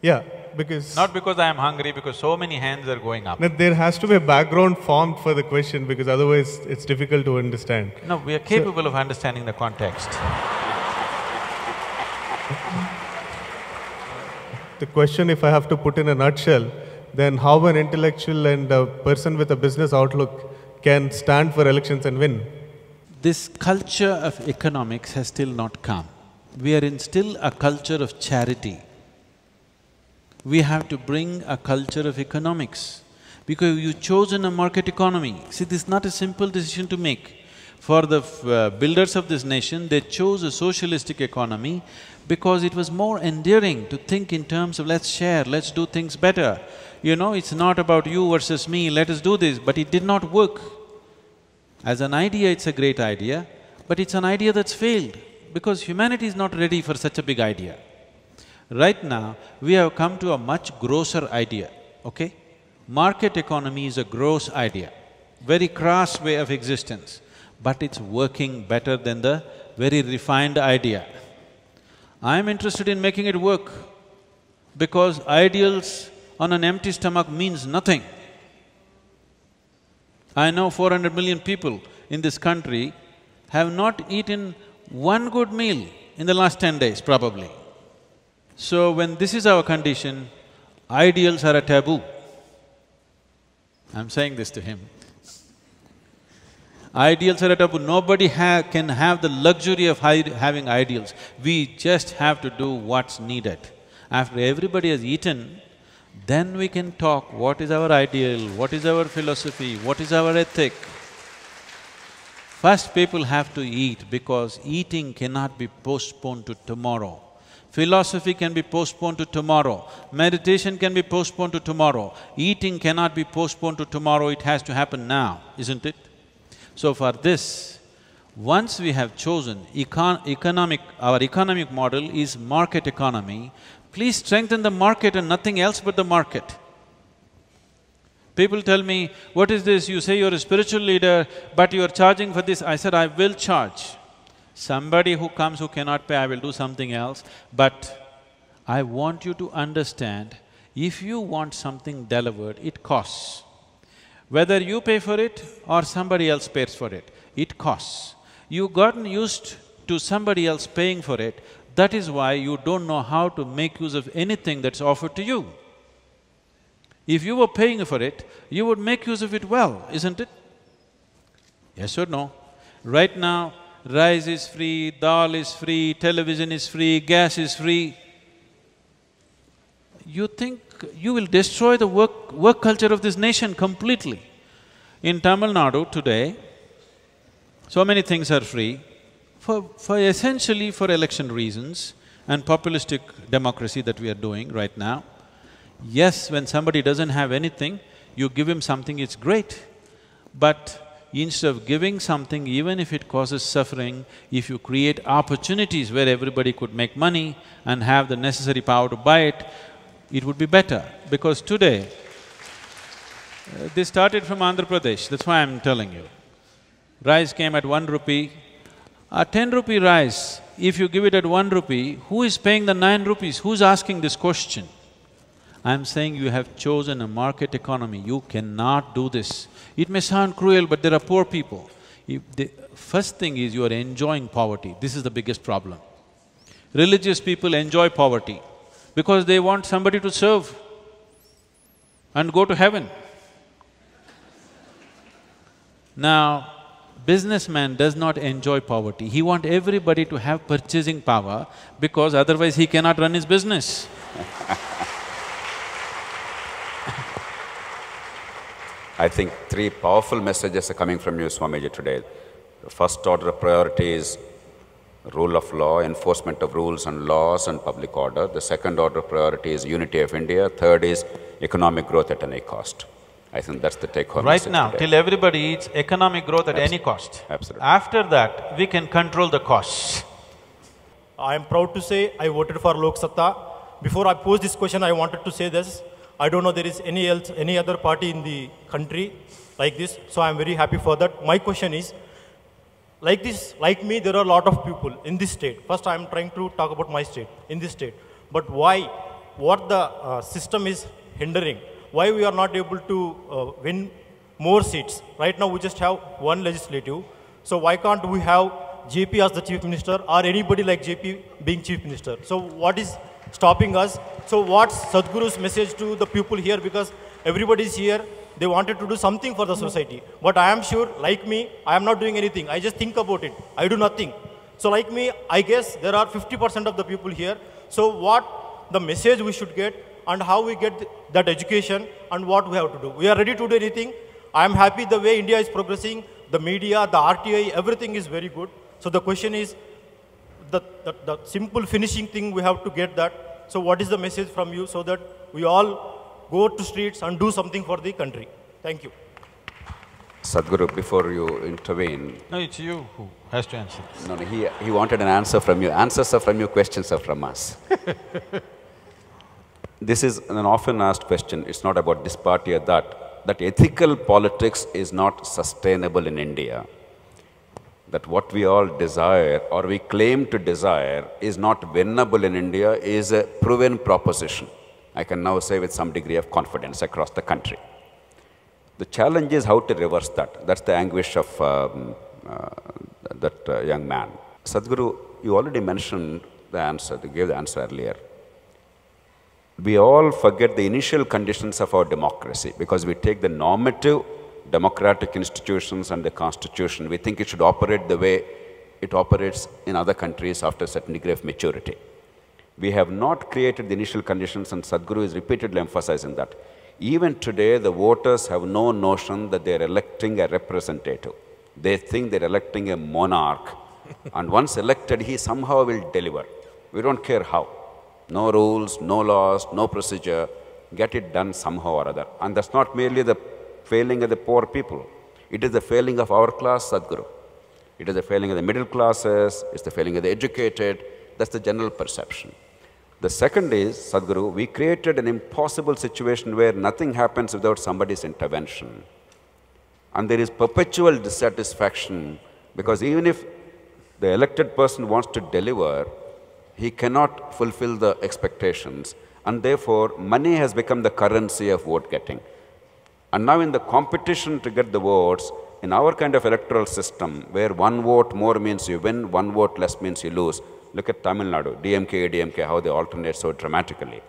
Yeah, because not because I am hungry, because so many hands are going up. No, there has to be a background formed for the question because otherwise it's difficult to understand. No, we are capable so, of understanding the context. The question, if I have to put in a nutshell, then how an intellectual and a person with a business outlook can stand for elections and win? This culture of economics has still not come. We are in still a culture of charity. We have to bring a culture of economics because you've chosen a market economy. See, this is not a simple decision to make. For the uh, builders of this nation, they chose a socialistic economy because it was more endearing to think in terms of let's share, let's do things better. You know, it's not about you versus me, let us do this, but it did not work. As an idea, it's a great idea, but it's an idea that's failed because humanity is not ready for such a big idea. Right now, we have come to a much grosser idea, okay? Market economy is a gross idea, very crass way of existence but it's working better than the very refined idea. I'm interested in making it work because ideals on an empty stomach means nothing. I know four hundred million people in this country have not eaten one good meal in the last ten days, probably. So when this is our condition, ideals are a taboo. I'm saying this to him. Ideals are a taboo. Nobody ha can have the luxury of having ideals. We just have to do what's needed. After everybody has eaten, then we can talk what is our ideal, what is our philosophy, what is our ethic. First people have to eat because eating cannot be postponed to tomorrow. Philosophy can be postponed to tomorrow, meditation can be postponed to tomorrow, eating cannot be postponed to tomorrow, it has to happen now, isn't it? So for this, once we have chosen econ economic… our economic model is market economy, please strengthen the market and nothing else but the market. People tell me, what is this? You say you're a spiritual leader, but you're charging for this. I said, I will charge. Somebody who comes who cannot pay, I will do something else. But I want you to understand, if you want something delivered, it costs. Whether you pay for it or somebody else pays for it, it costs. You've gotten used to somebody else paying for it, that is why you don't know how to make use of anything that's offered to you. If you were paying for it, you would make use of it well, isn't it? Yes or no? Right now, rice is free, dal is free, television is free, gas is free. You think you will destroy the work, work culture of this nation completely. In Tamil Nadu today, so many things are free, for, for essentially for election reasons and populistic democracy that we are doing right now. Yes, when somebody doesn't have anything, you give him something, it's great. But instead of giving something, even if it causes suffering, if you create opportunities where everybody could make money and have the necessary power to buy it, it would be better. Because today, uh, this started from Andhra Pradesh, that's why I'm telling you. Rice came at one rupee. A ten rupee rice, if you give it at one rupee, who is paying the nine rupees? Who's asking this question? I'm saying you have chosen a market economy, you cannot do this. It may sound cruel, but there are poor people. The first thing is you are enjoying poverty, this is the biggest problem. Religious people enjoy poverty because they want somebody to serve and go to heaven. Now, businessman does not enjoy poverty. He want everybody to have purchasing power because otherwise he cannot run his business. I think three powerful messages are coming from you, Swamiji, today. The first order of priority is rule of law, enforcement of rules and laws and public order. The second order of priority is unity of India. Third is economic growth at any cost. I think that's the take-home Right now, today. till everybody eats economic growth at any cost. Absolutely. After that, we can control the costs. I am proud to say I voted for Lok Satta. Before I pose this question, I wanted to say this. I don't know there is any else, any other party in the country like this, so I am very happy for that. My question is, like this, like me, there are a lot of people in this state. First, I am trying to talk about my state, in this state. But why, what the uh, system is hindering? Why we are not able to uh, win more seats? Right now, we just have one legislative. So why can't we have JP as the chief minister or anybody like JP being chief minister? So what is stopping us? So what's Sadhguru's message to the people here? Because everybody is here, they wanted to do something for the society. But I am sure, like me, I am not doing anything. I just think about it. I do nothing. So like me, I guess there are 50% of the people here. So what the message we should get and how we get that education and what we have to do. We are ready to do anything. I am happy the way India is progressing, the media, the RTI, everything is very good. So the question is, the, the, the simple finishing thing, we have to get that. So what is the message from you so that we all go to streets and do something for the country? Thank you. Sadhguru, before you intervene, No, it's you who has to answer. no, no, he, he wanted an answer from you. Answers are from you, questions are from us. this is an often asked question. It's not about this party or that. That ethical politics is not sustainable in India. That what we all desire or we claim to desire is not winnable in India is a proven proposition. I can now say with some degree of confidence across the country. The challenge is how to reverse that. That's the anguish of um, uh, that uh, young man. Sadhguru, you already mentioned the answer, you gave the answer earlier. We all forget the initial conditions of our democracy because we take the normative democratic institutions and the constitution. We think it should operate the way it operates in other countries after a certain degree of maturity. We have not created the initial conditions, and Sadhguru is repeatedly emphasizing that. Even today, the voters have no notion that they're electing a representative. They think they're electing a monarch, and once elected, he somehow will deliver. We don't care how. No rules, no laws, no procedure. Get it done somehow or other. And that's not merely the failing of the poor people. It is the failing of our class, Sadhguru. It is the failing of the middle classes, it's the failing of the educated. That's the general perception. The second is, Sadhguru, we created an impossible situation where nothing happens without somebody's intervention. And there is perpetual dissatisfaction because even if the elected person wants to deliver, he cannot fulfill the expectations. And therefore, money has become the currency of vote getting. And now, in the competition to get the votes, in our kind of electoral system, where one vote more means you win, one vote less means you lose, look at Tamil Nadu, DMK, ADMK, how they alternate so dramatically.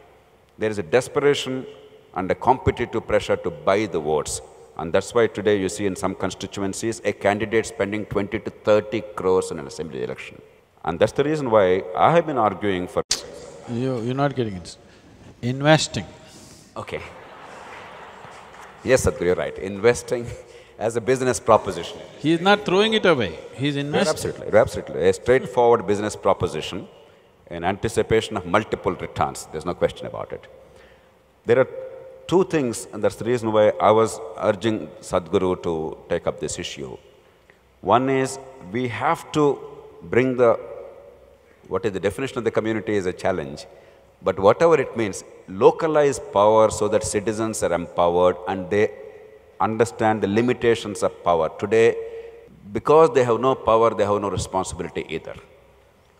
There is a desperation and a competitive pressure to buy the votes. And that's why today you see in some constituencies a candidate spending 20 to 30 crores in an assembly election. And that's the reason why I have been arguing for. You, you're not getting it. Investing. Okay. Yes, Sadhguru, you're right. Investing as a business proposition. He is not throwing it away, he's is You're investing. absolutely, you're absolutely. A straightforward business proposition in anticipation of multiple returns. There's no question about it. There are two things, and that's the reason why I was urging Sadhguru to take up this issue. One is we have to bring the, what is the definition of the community is a challenge, but whatever it means, localize power so that citizens are empowered and they understand the limitations of power. Today, because they have no power, they have no responsibility either.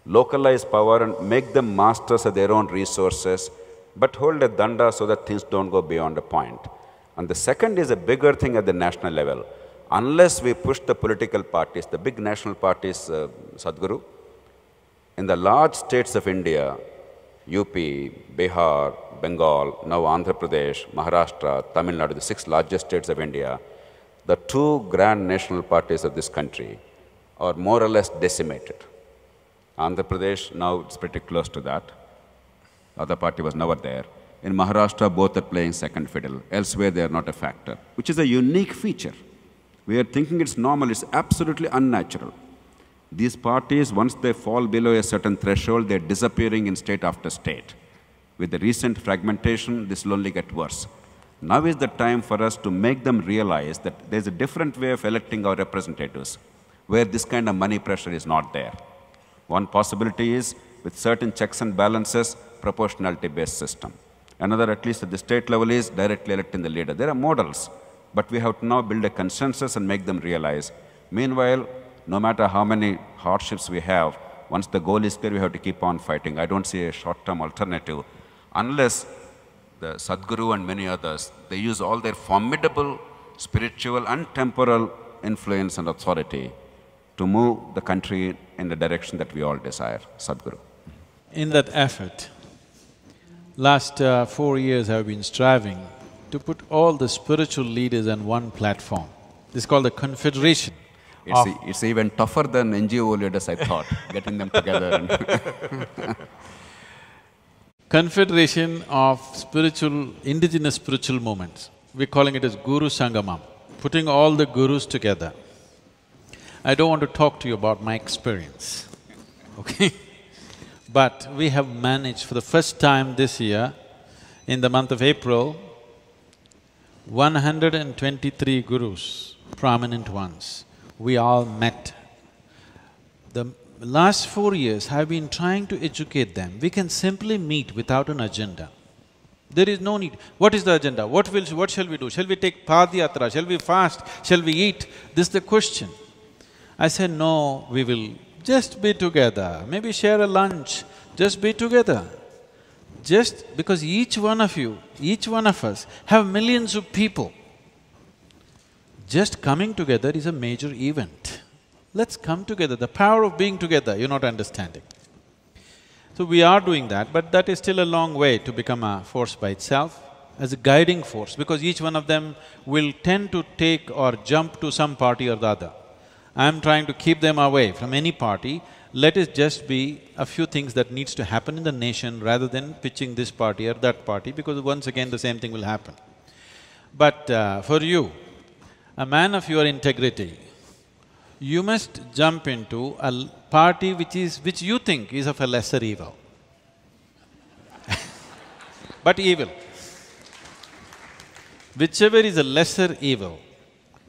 Localize power and make them masters of their own resources, but hold a danda so that things don't go beyond a point. And the second is a bigger thing at the national level. Unless we push the political parties, the big national parties, uh, Sadhguru, in the large states of India, UP, Bihar, Bengal, now Andhra Pradesh, Maharashtra, Tamil Nadu, the six largest states of India, the two grand national parties of this country are more or less decimated. Andhra Pradesh, now it's pretty close to that. Other party was never there. In Maharashtra, both are playing second fiddle. Elsewhere, they are not a factor, which is a unique feature. We are thinking it's normal, it's absolutely unnatural. These parties, once they fall below a certain threshold, they're disappearing in state after state. With the recent fragmentation, this will only get worse. Now is the time for us to make them realize that there's a different way of electing our representatives, where this kind of money pressure is not there. One possibility is, with certain checks and balances, proportionality-based system. Another, at least at the state level, is directly electing the leader. There are models, but we have to now build a consensus and make them realize. Meanwhile, no matter how many hardships we have, once the goal is clear, we have to keep on fighting. I don't see a short-term alternative unless the Sadhguru and many others, they use all their formidable spiritual and temporal influence and authority to move the country in the direction that we all desire. Sadhguru. In that effort, last uh, four years I've been striving to put all the spiritual leaders on one platform. This is called the Confederation. It's, e- it's even tougher than NGO leaders, I thought, getting them together. And Confederation of spiritual, indigenous spiritual movements. We're calling it as Guru Sangamam, putting all the gurus together. I don't want to talk to you about my experience, okay? But we have managed for the first time this year, in the month of April, 123 gurus, prominent ones, we all met. The last four years, I've been trying to educate them. We can simply meet without an agenda. There is no need. What is the agenda? What will… what shall we do? Shall we take Padayatra? Shall we fast? Shall we eat? This is the question. I said, no, we will just be together, maybe share a lunch, just be together. Just because each one of you, each one of us have millions of people. Just coming together is a major event. Let's come together, the power of being together, you're not understanding. So we are doing that, but that is still a long way to become a force by itself, as a guiding force, because each one of them will tend to take or jump to some party or the other. I'm trying to keep them away from any party, let it just be a few things that needs to happen in the nation rather than pitching this party or that party, because once again the same thing will happen. But uh, for you, a man of your integrity, you must jump into a party which is… which you think is of a lesser evil. but evil. Whichever is a lesser evil,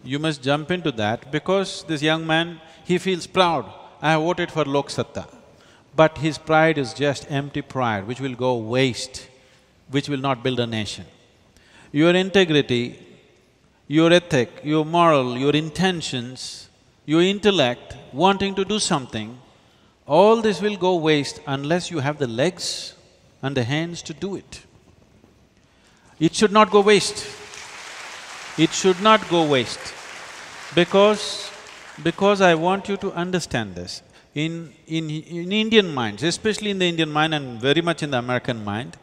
you must jump into that because this young man, he feels proud, I have voted for Lok Satta. But his pride is just empty pride which will go waste, which will not build a nation. Your integrity, your ethic, your moral, your intentions, your intellect, wanting to do something, all this will go waste unless you have the legs and the hands to do it. It should not go waste. It should not go waste. Because… because I want you to understand this. In… in… in Indian minds, especially in the Indian mind and very much in the American mind,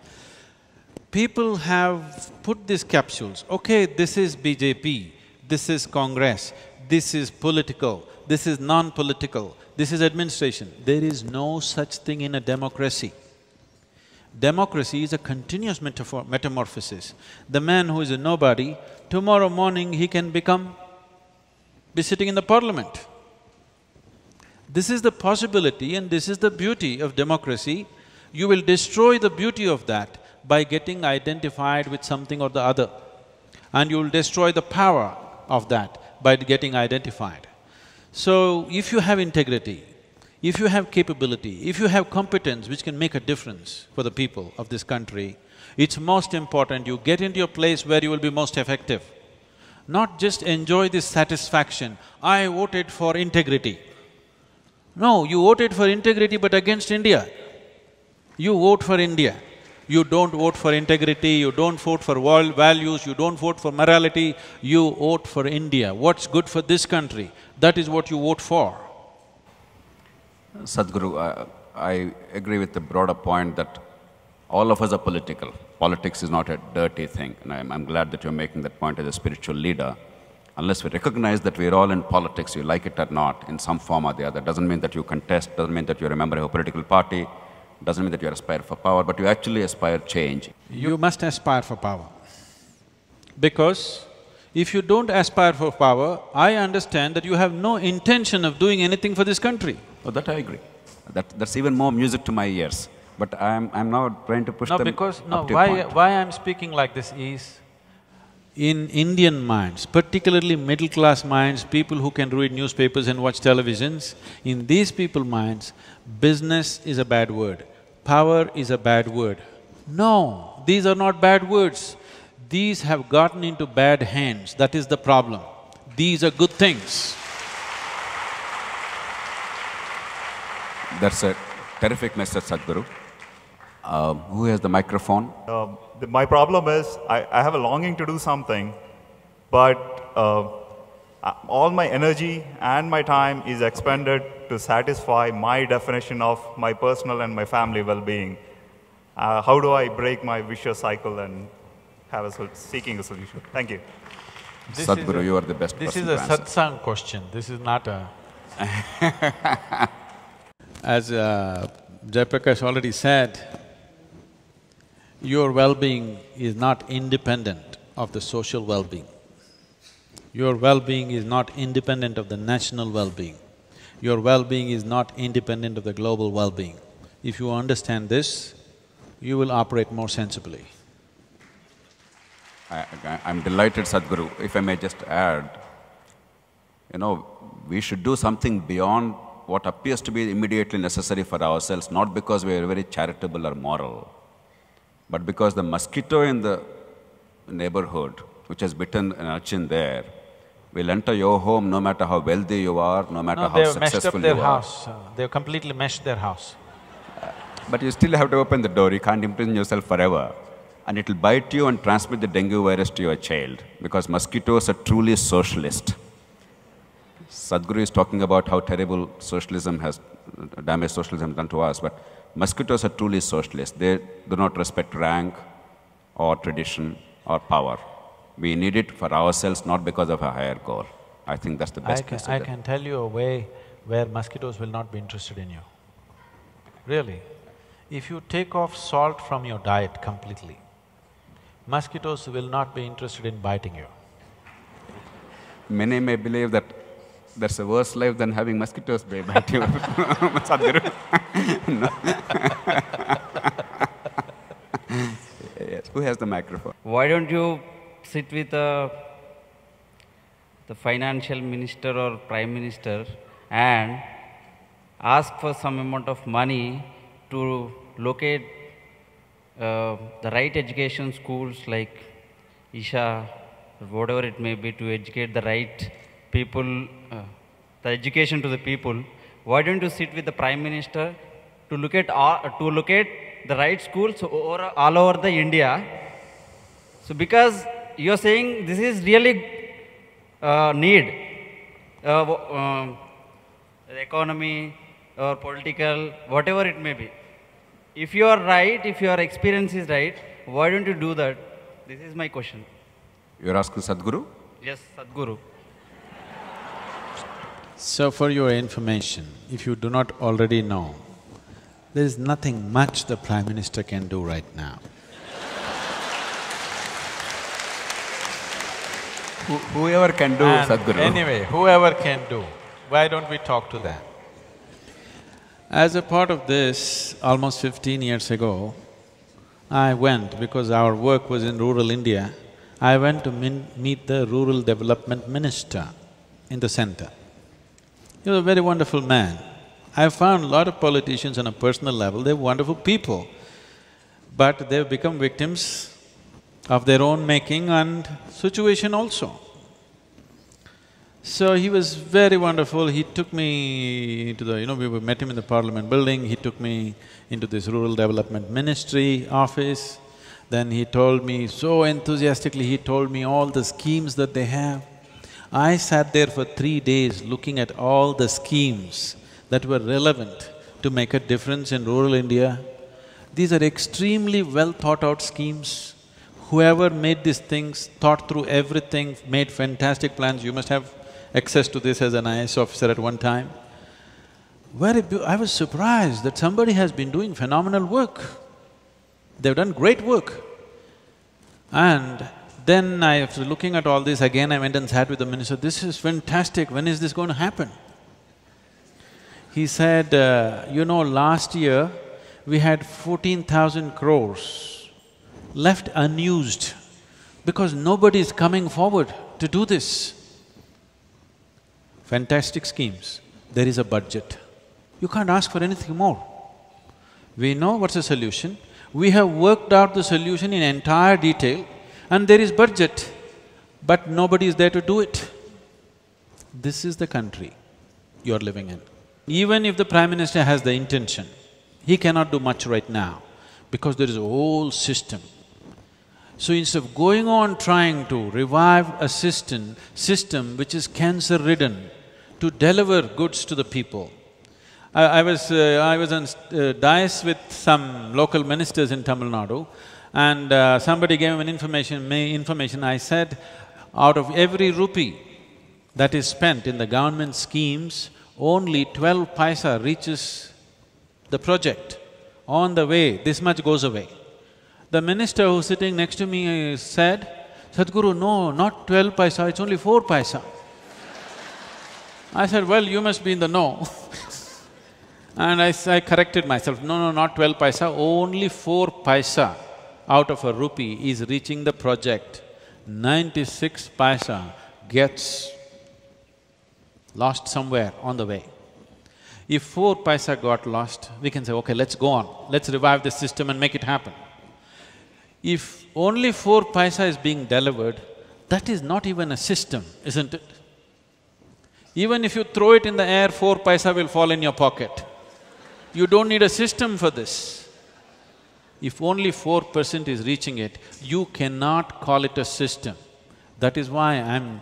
people have put these capsules, okay, this is BJP, this is Congress, this is political, this is non-political, this is administration. There is no such thing in a democracy. Democracy is a continuous metamorphosis. The man who is a nobody, tomorrow morning he can become… be sitting in the parliament. This is the possibility and this is the beauty of democracy. You will destroy the beauty of that by getting identified with something or the other. And you'll destroy the power of that by getting identified. So, if you have integrity, if you have capability, if you have competence which can make a difference for the people of this country, it's most important you get into a place where you will be most effective. Not just enjoy this satisfaction, I voted for integrity. No, you voted for integrity but against India. You vote for India. You don't vote for integrity, you don't vote for world values, you don't vote for morality, you vote for India. What's good for this country, that is what you vote for. Sadhguru, I agree with the broader point that all of us are political. Politics is not a dirty thing, and I'm, I'm glad that you're making that point as a spiritual leader. Unless we recognize that we're all in politics, you like it or not, in some form or the other, doesn't mean that you contest, doesn't mean that you're a member of a political party, doesn't mean that you aspire for power, but you actually aspire change. You must aspire for power. Because if you don't aspire for power, I understand that you have no intention of doing anything for this country. Oh, that I agree. That, that's even more music to my ears. But I'm, I'm now trying to push No, them because… no, up to your why… point. why I'm speaking like this is, in Indian minds, particularly middle-class minds, people who can read newspapers and watch televisions, in these people minds, business is a bad word, power is a bad word. No, these are not bad words. These have gotten into bad hands, that is the problem. These are good things. That's a terrific message, Sadhguru. Um, who has the microphone? Uh, the, my problem is I, I have a longing to do something, but uh, uh, all my energy and my time is expended to satisfy my definition of my personal and my family well-being. Uh, how do I break my vicious cycle and have a sol- seeking a solution? Thank you. This Sadhguru, a- you are the best This is a answer. satsang question, this is not a… As uh, Jayaprakash already said, your well-being is not independent of the social well-being. Your well-being is not independent of the national well-being. Your well-being is not independent of the global well-being. If you understand this, you will operate more sensibly. I, I'm delighted, Sadhguru. If I may just add, you know, we should do something beyond what appears to be immediately necessary for ourselves, not because we are very charitable or moral, but because the mosquito in the neighborhood, which has bitten an urchin there, will enter your home no matter how wealthy you are, no matter No, how they've meshed up successful their you are. house, uh, they've completely meshed their house. But you still have to open the door, you can't imprison yourself forever. And it'll bite you and transmit the dengue virus to your child, because mosquitoes are truly socialist. Sadhguru is talking about how terrible socialism has, damage socialism done to us, but mosquitoes are truly socialist. They do not respect rank or tradition or power. We need it for ourselves, not because of a higher goal. I think that's the I best can. I can tell you a way where mosquitoes will not be interested in you. Really. If you take off salt from your diet completely, mosquitoes will not be interested in biting you. Many may believe that that's a worse life than having mosquitoes bite you. Sadhguru. No. yes. Who has the microphone? Why don't you sit with uh, the financial minister or prime minister and ask for some amount of money to locate uh, the right education schools like Isha, whatever it may be, to educate the right people, uh, the education to the people. Why don't you sit with the prime minister to look at to locate the right schools all over the India so because you're saying this is really uh, need, uh, wo- um, economy or political, whatever it may be. If you are right, if your experience is right, why don't you do that? This is my question. You're asking Sadhguru? Yes, Sadhguru. So for your information, if you do not already know, there is nothing much the Prime Minister can do right now. Who- whoever can do And Sadhguru. Anyway, whoever can do, why don't we talk to them? As a part of this, almost fifteen years ago, I went, because our work was in rural India, I went to min- meet the rural development minister in the center. He was a very wonderful man. I've found a lot of politicians on a personal level, they're wonderful people, but they've become victims of their own making and situation also. So he was very wonderful, he took me into the… you know, we met him in the parliament building, he took me into this rural development ministry office, then he told me, so enthusiastically he told me all the schemes that they have. I sat there for three days looking at all the schemes that were relevant to make a difference in rural India. These are extremely well thought out schemes. Whoever made these things thought through everything, made fantastic plans. You must have access to this as an IAS officer at one time. Very I was surprised that somebody has been doing phenomenal work. They've done great work. And then I, after looking at all this, again I went and sat with the minister, this is fantastic, when is this going to happen? He said, uh, you know, last year we had fourteen thousand crores left unused because nobody is coming forward to do this. Fantastic schemes, there is a budget. You can't ask for anything more. We know what's the solution, we have worked out the solution in entire detail and there is budget, but nobody is there to do it. This is the country you're living in. Even if the Prime Minister has the intention, he cannot do much right now because there is a whole system. So instead of going on trying to revive a system, system which is cancer-ridden, to deliver goods to the people, I, I was… Uh, I was on uh, dais with some local ministers in Tamil Nadu and uh, somebody gave me an information, me information, I said, out of every rupee that is spent in the government schemes, only twelve paisa reaches the project. On the way, this much goes away. The minister who's sitting next to me said, Sadhguru, no, not twelve paisa, it's only four paisa. I said, well, you must be in the know And I, I corrected myself, no, no, not twelve paisa, only four paisa out of a rupee is reaching the project. Ninety-six paisa gets lost somewhere on the way. If four paisa got lost, we can say, okay, let's go on, let's revive the system and make it happen. If only four paisa is being delivered, that is not even a system, isn't it? Even if you throw it in the air, four paisa will fall in your pocket. You don't need a system for this. If only four percent is reaching it, you cannot call it a system. That is why I'm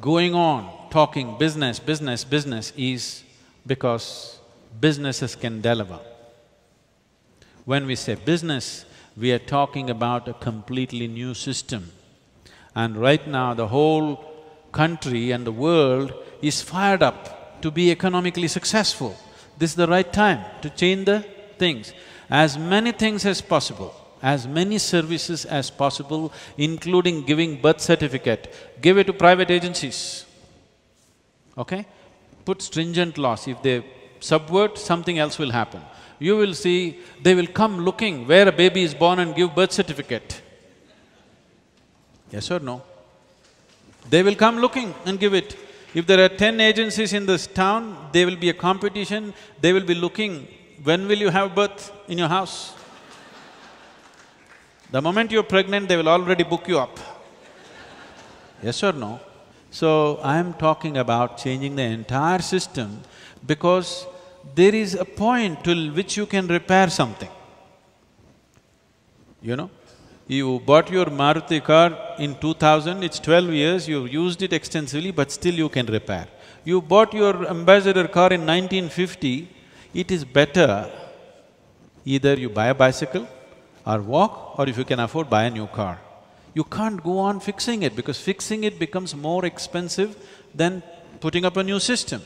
going on talking business, business, business is because businesses can deliver. When we say business, we are talking about a completely new system. And right now, the whole country and the world is fired up to be economically successful. This is the right time to change the things. As many things as possible, as many services as possible, including giving birth certificate, give it to private agencies, okay? Put stringent laws, if they subvert, something else will happen. You will see, they will come looking where a baby is born and give birth certificate. Yes or no? They will come looking and give it. If there are ten agencies in this town, there will be a competition, they will be looking, when will you have birth in your house? The moment you're pregnant, they will already book you up. Yes or no? So, I am talking about changing the entire system because there is a point till which you can repair something. You know? You bought your Maruti car in 2000, it's 12 years, you've used it extensively but still you can repair. You bought your Ambassador car in 1950, it is better either you buy a bicycle or walk or if you can afford, buy a new car. You can't go on fixing it because fixing it becomes more expensive than putting up a new system.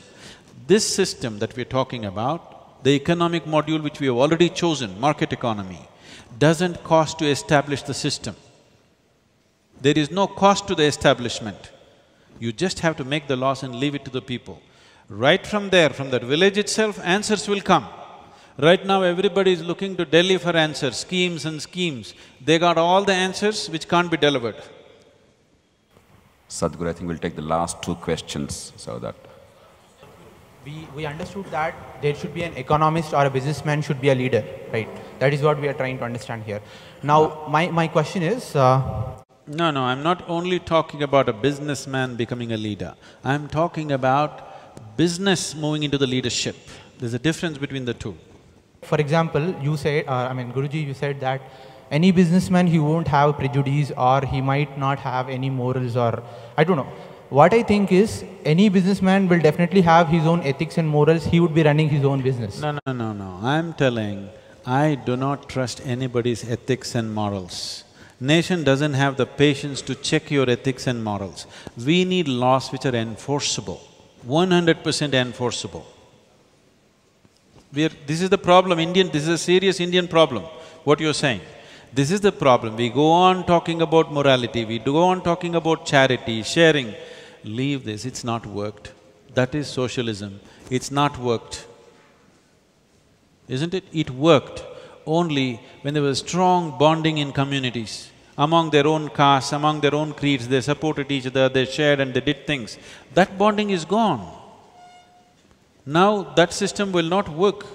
This system that we're talking about, the economic module which we have already chosen, market economy, doesn't cost to establish the system. There is no cost to the establishment. You just have to make the laws and leave it to the people. Right from there, from that village itself, answers will come. Right now, everybody is looking to Delhi for answers, schemes and schemes. They got all the answers which can't be delivered. Sadhguru, I think we'll take the last two questions so that. We, we understood that there should be an economist or a businessman should be a leader, right? That is what we are trying to understand here. Now, my, my question is, uh, No, no, I'm not only talking about a businessman becoming a leader. I'm talking about business moving into the leadership. There's a difference between the two. for example, you said, uh, I mean, Guruji, you said that any businessman, he won't have prejudice or he might not have any morals or, I don't know. What I think is, any businessman will definitely have his own ethics and morals, he would be running his own business. No, no, no, no. I'm telling, I do not trust anybody's ethics and morals. Nation doesn't have the patience to check your ethics and morals. We need laws which are enforceable, one hundred percent enforceable. We are, this is the problem, Indian, this is a serious Indian problem, what you're saying. This is the problem, we go on talking about morality, we go on talking about charity, sharing. Leave this, it's not worked. That is socialism, it's not worked. Isn't it? It worked only when there was strong bonding in communities. Among their own castes, among their own creeds, they supported each other, they shared and they did things. That bonding is gone. Now that system will not work.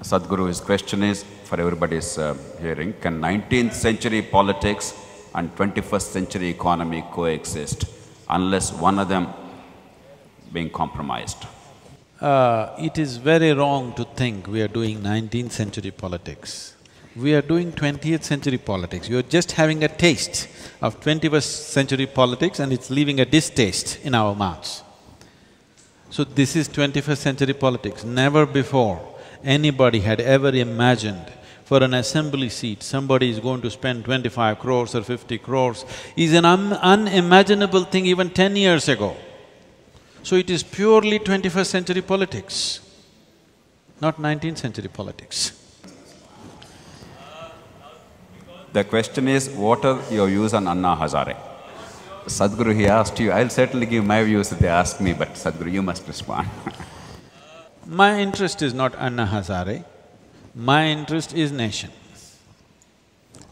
Sadhguru, his question is, for everybody's uh, hearing, can 19th century politics and 21st century economy coexist unless one of them being compromised? Uh, it is very wrong to think we are doing nineteenth century politics. We are doing twentieth century politics. You are just having a taste of twenty-first century politics and it's leaving a distaste in our mouths. So this is twenty-first century politics. Never before anybody had ever imagined for an assembly seat, somebody is going to spend twenty-five crores or fifty crores is an un unimaginable thing even ten years ago. So it is purely twenty-first century politics, not nineteenth century politics. The question is, what are your views on Anna Hazare? Sadhguru, he asked you, I'll certainly give my views if they ask me, but Sadhguru, you must respond. My interest is not Anna Hazare, my interest is nation.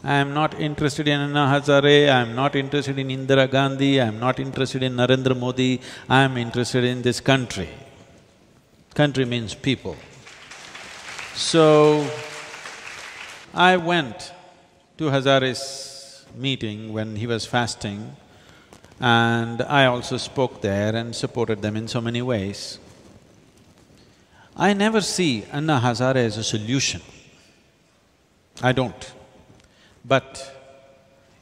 I am not interested in Anna Hazare, I am not interested in Indira Gandhi, I am not interested in Narendra Modi, I am interested in this country. Country means people. So, I went to Hazare's meeting when he was fasting and I also spoke there and supported them in so many ways. I never see Anna Hazare as a solution. I don't. But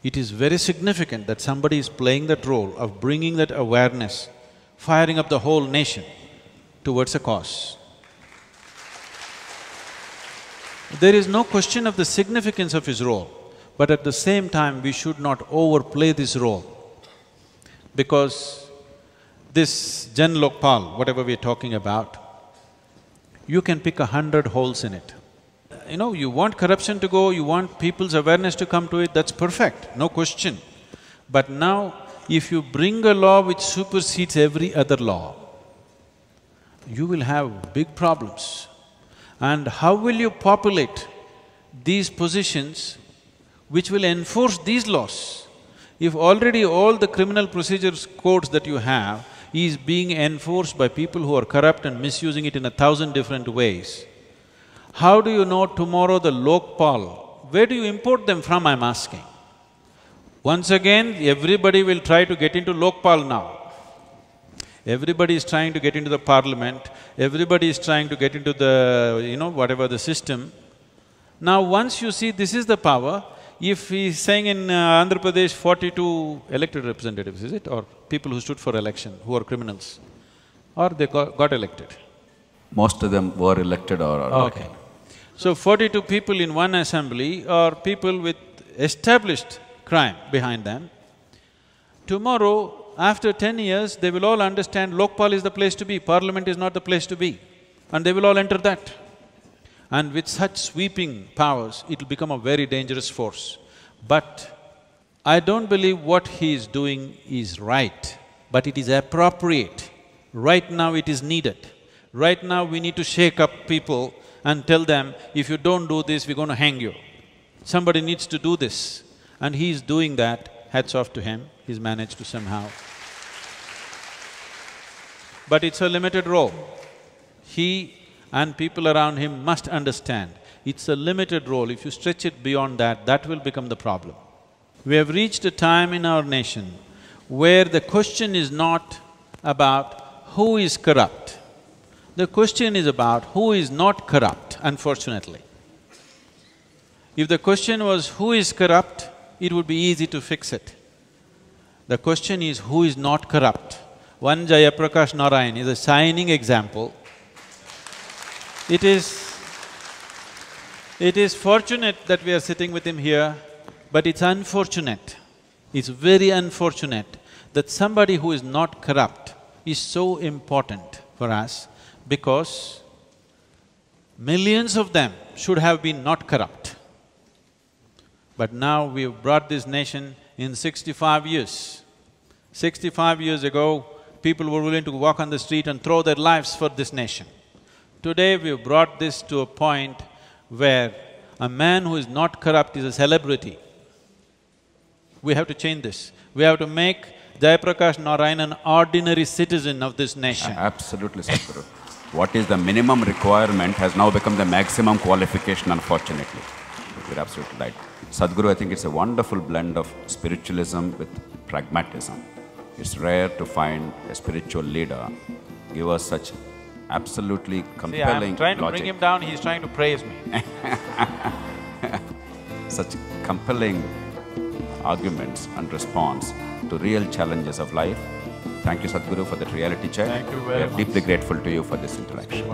it is very significant that somebody is playing that role of bringing that awareness, firing up the whole nation towards a cause. There is no question of the significance of his role, but at the same time, we should not overplay this role. Because this Jan Lokpal, whatever we're talking about, you can pick a hundred holes in it. You know, you want corruption to go, you want people's awareness to come to it, that's perfect, no question. But now, if you bring a law which supersedes every other law, you will have big problems. And how will you populate these positions which will enforce these laws? If already all the criminal procedures codes that you have is being enforced by people who are corrupt and misusing it in a thousand different ways, how do you know tomorrow the Lokpal, where do you import them from, I'm asking? Once again, everybody will try to get into Lokpal now. Everybody is trying to get into the parliament, everybody is trying to get into the, you know, whatever the system. Now, once you see this is the power, if he's saying in uh, Andhra Pradesh, forty-two elected representatives, is it? Or people who stood for election, who are criminals, or they got, got elected? Most of them were elected or… or Okay. So forty-two people in one assembly are people with established crime behind them. Tomorrow, after ten years, they will all understand Lokpal is the place to be, parliament is not the place to be, and they will all enter that. And with such sweeping powers, it'll become a very dangerous force. But I don't believe what he is doing is right, but it is appropriate. Right now it is needed. Right now, we need to shake up people and tell them, if you don't do this, we're going to hang you. Somebody needs to do this. And he is doing that, hats off to him, he's managed to somehow. But it's a limited role. He and people around him must understand, it's a limited role. If you stretch it beyond that, that will become the problem. We have reached a time in our nation where the question is not about who is corrupt. The question is about who is not corrupt, unfortunately. If the question was who is corrupt, it would be easy to fix it. The question is who is not corrupt. One Jayaprakash Narayan is a shining example. It is… it is fortunate that we are sitting with him here, but it's unfortunate, it's very unfortunate that somebody who is not corrupt is so important for us because millions of them should have been not corrupt. But now we've brought this nation in sixty-five years. Sixty-five years ago, people were willing to walk on the street and throw their lives for this nation. Today, we've brought this to a point where a man who is not corrupt is a celebrity. We have to change this. We have to make Jayaprakash Narayan an ordinary citizen of this nation. Absolutely, Sadhguru. what is the minimum requirement has now become the maximum qualification, unfortunately. You're absolutely right. Sadhguru, I think it's a wonderful blend of spiritualism with pragmatism. It's rare to find a spiritual leader give us such absolutely See, compelling I'm trying to logic. bring him down, he's trying to praise me. such compelling arguments and response to real challenges of life. Thank you, Sadhguru, for that reality check. Thank you We are much. deeply grateful to you for this interaction.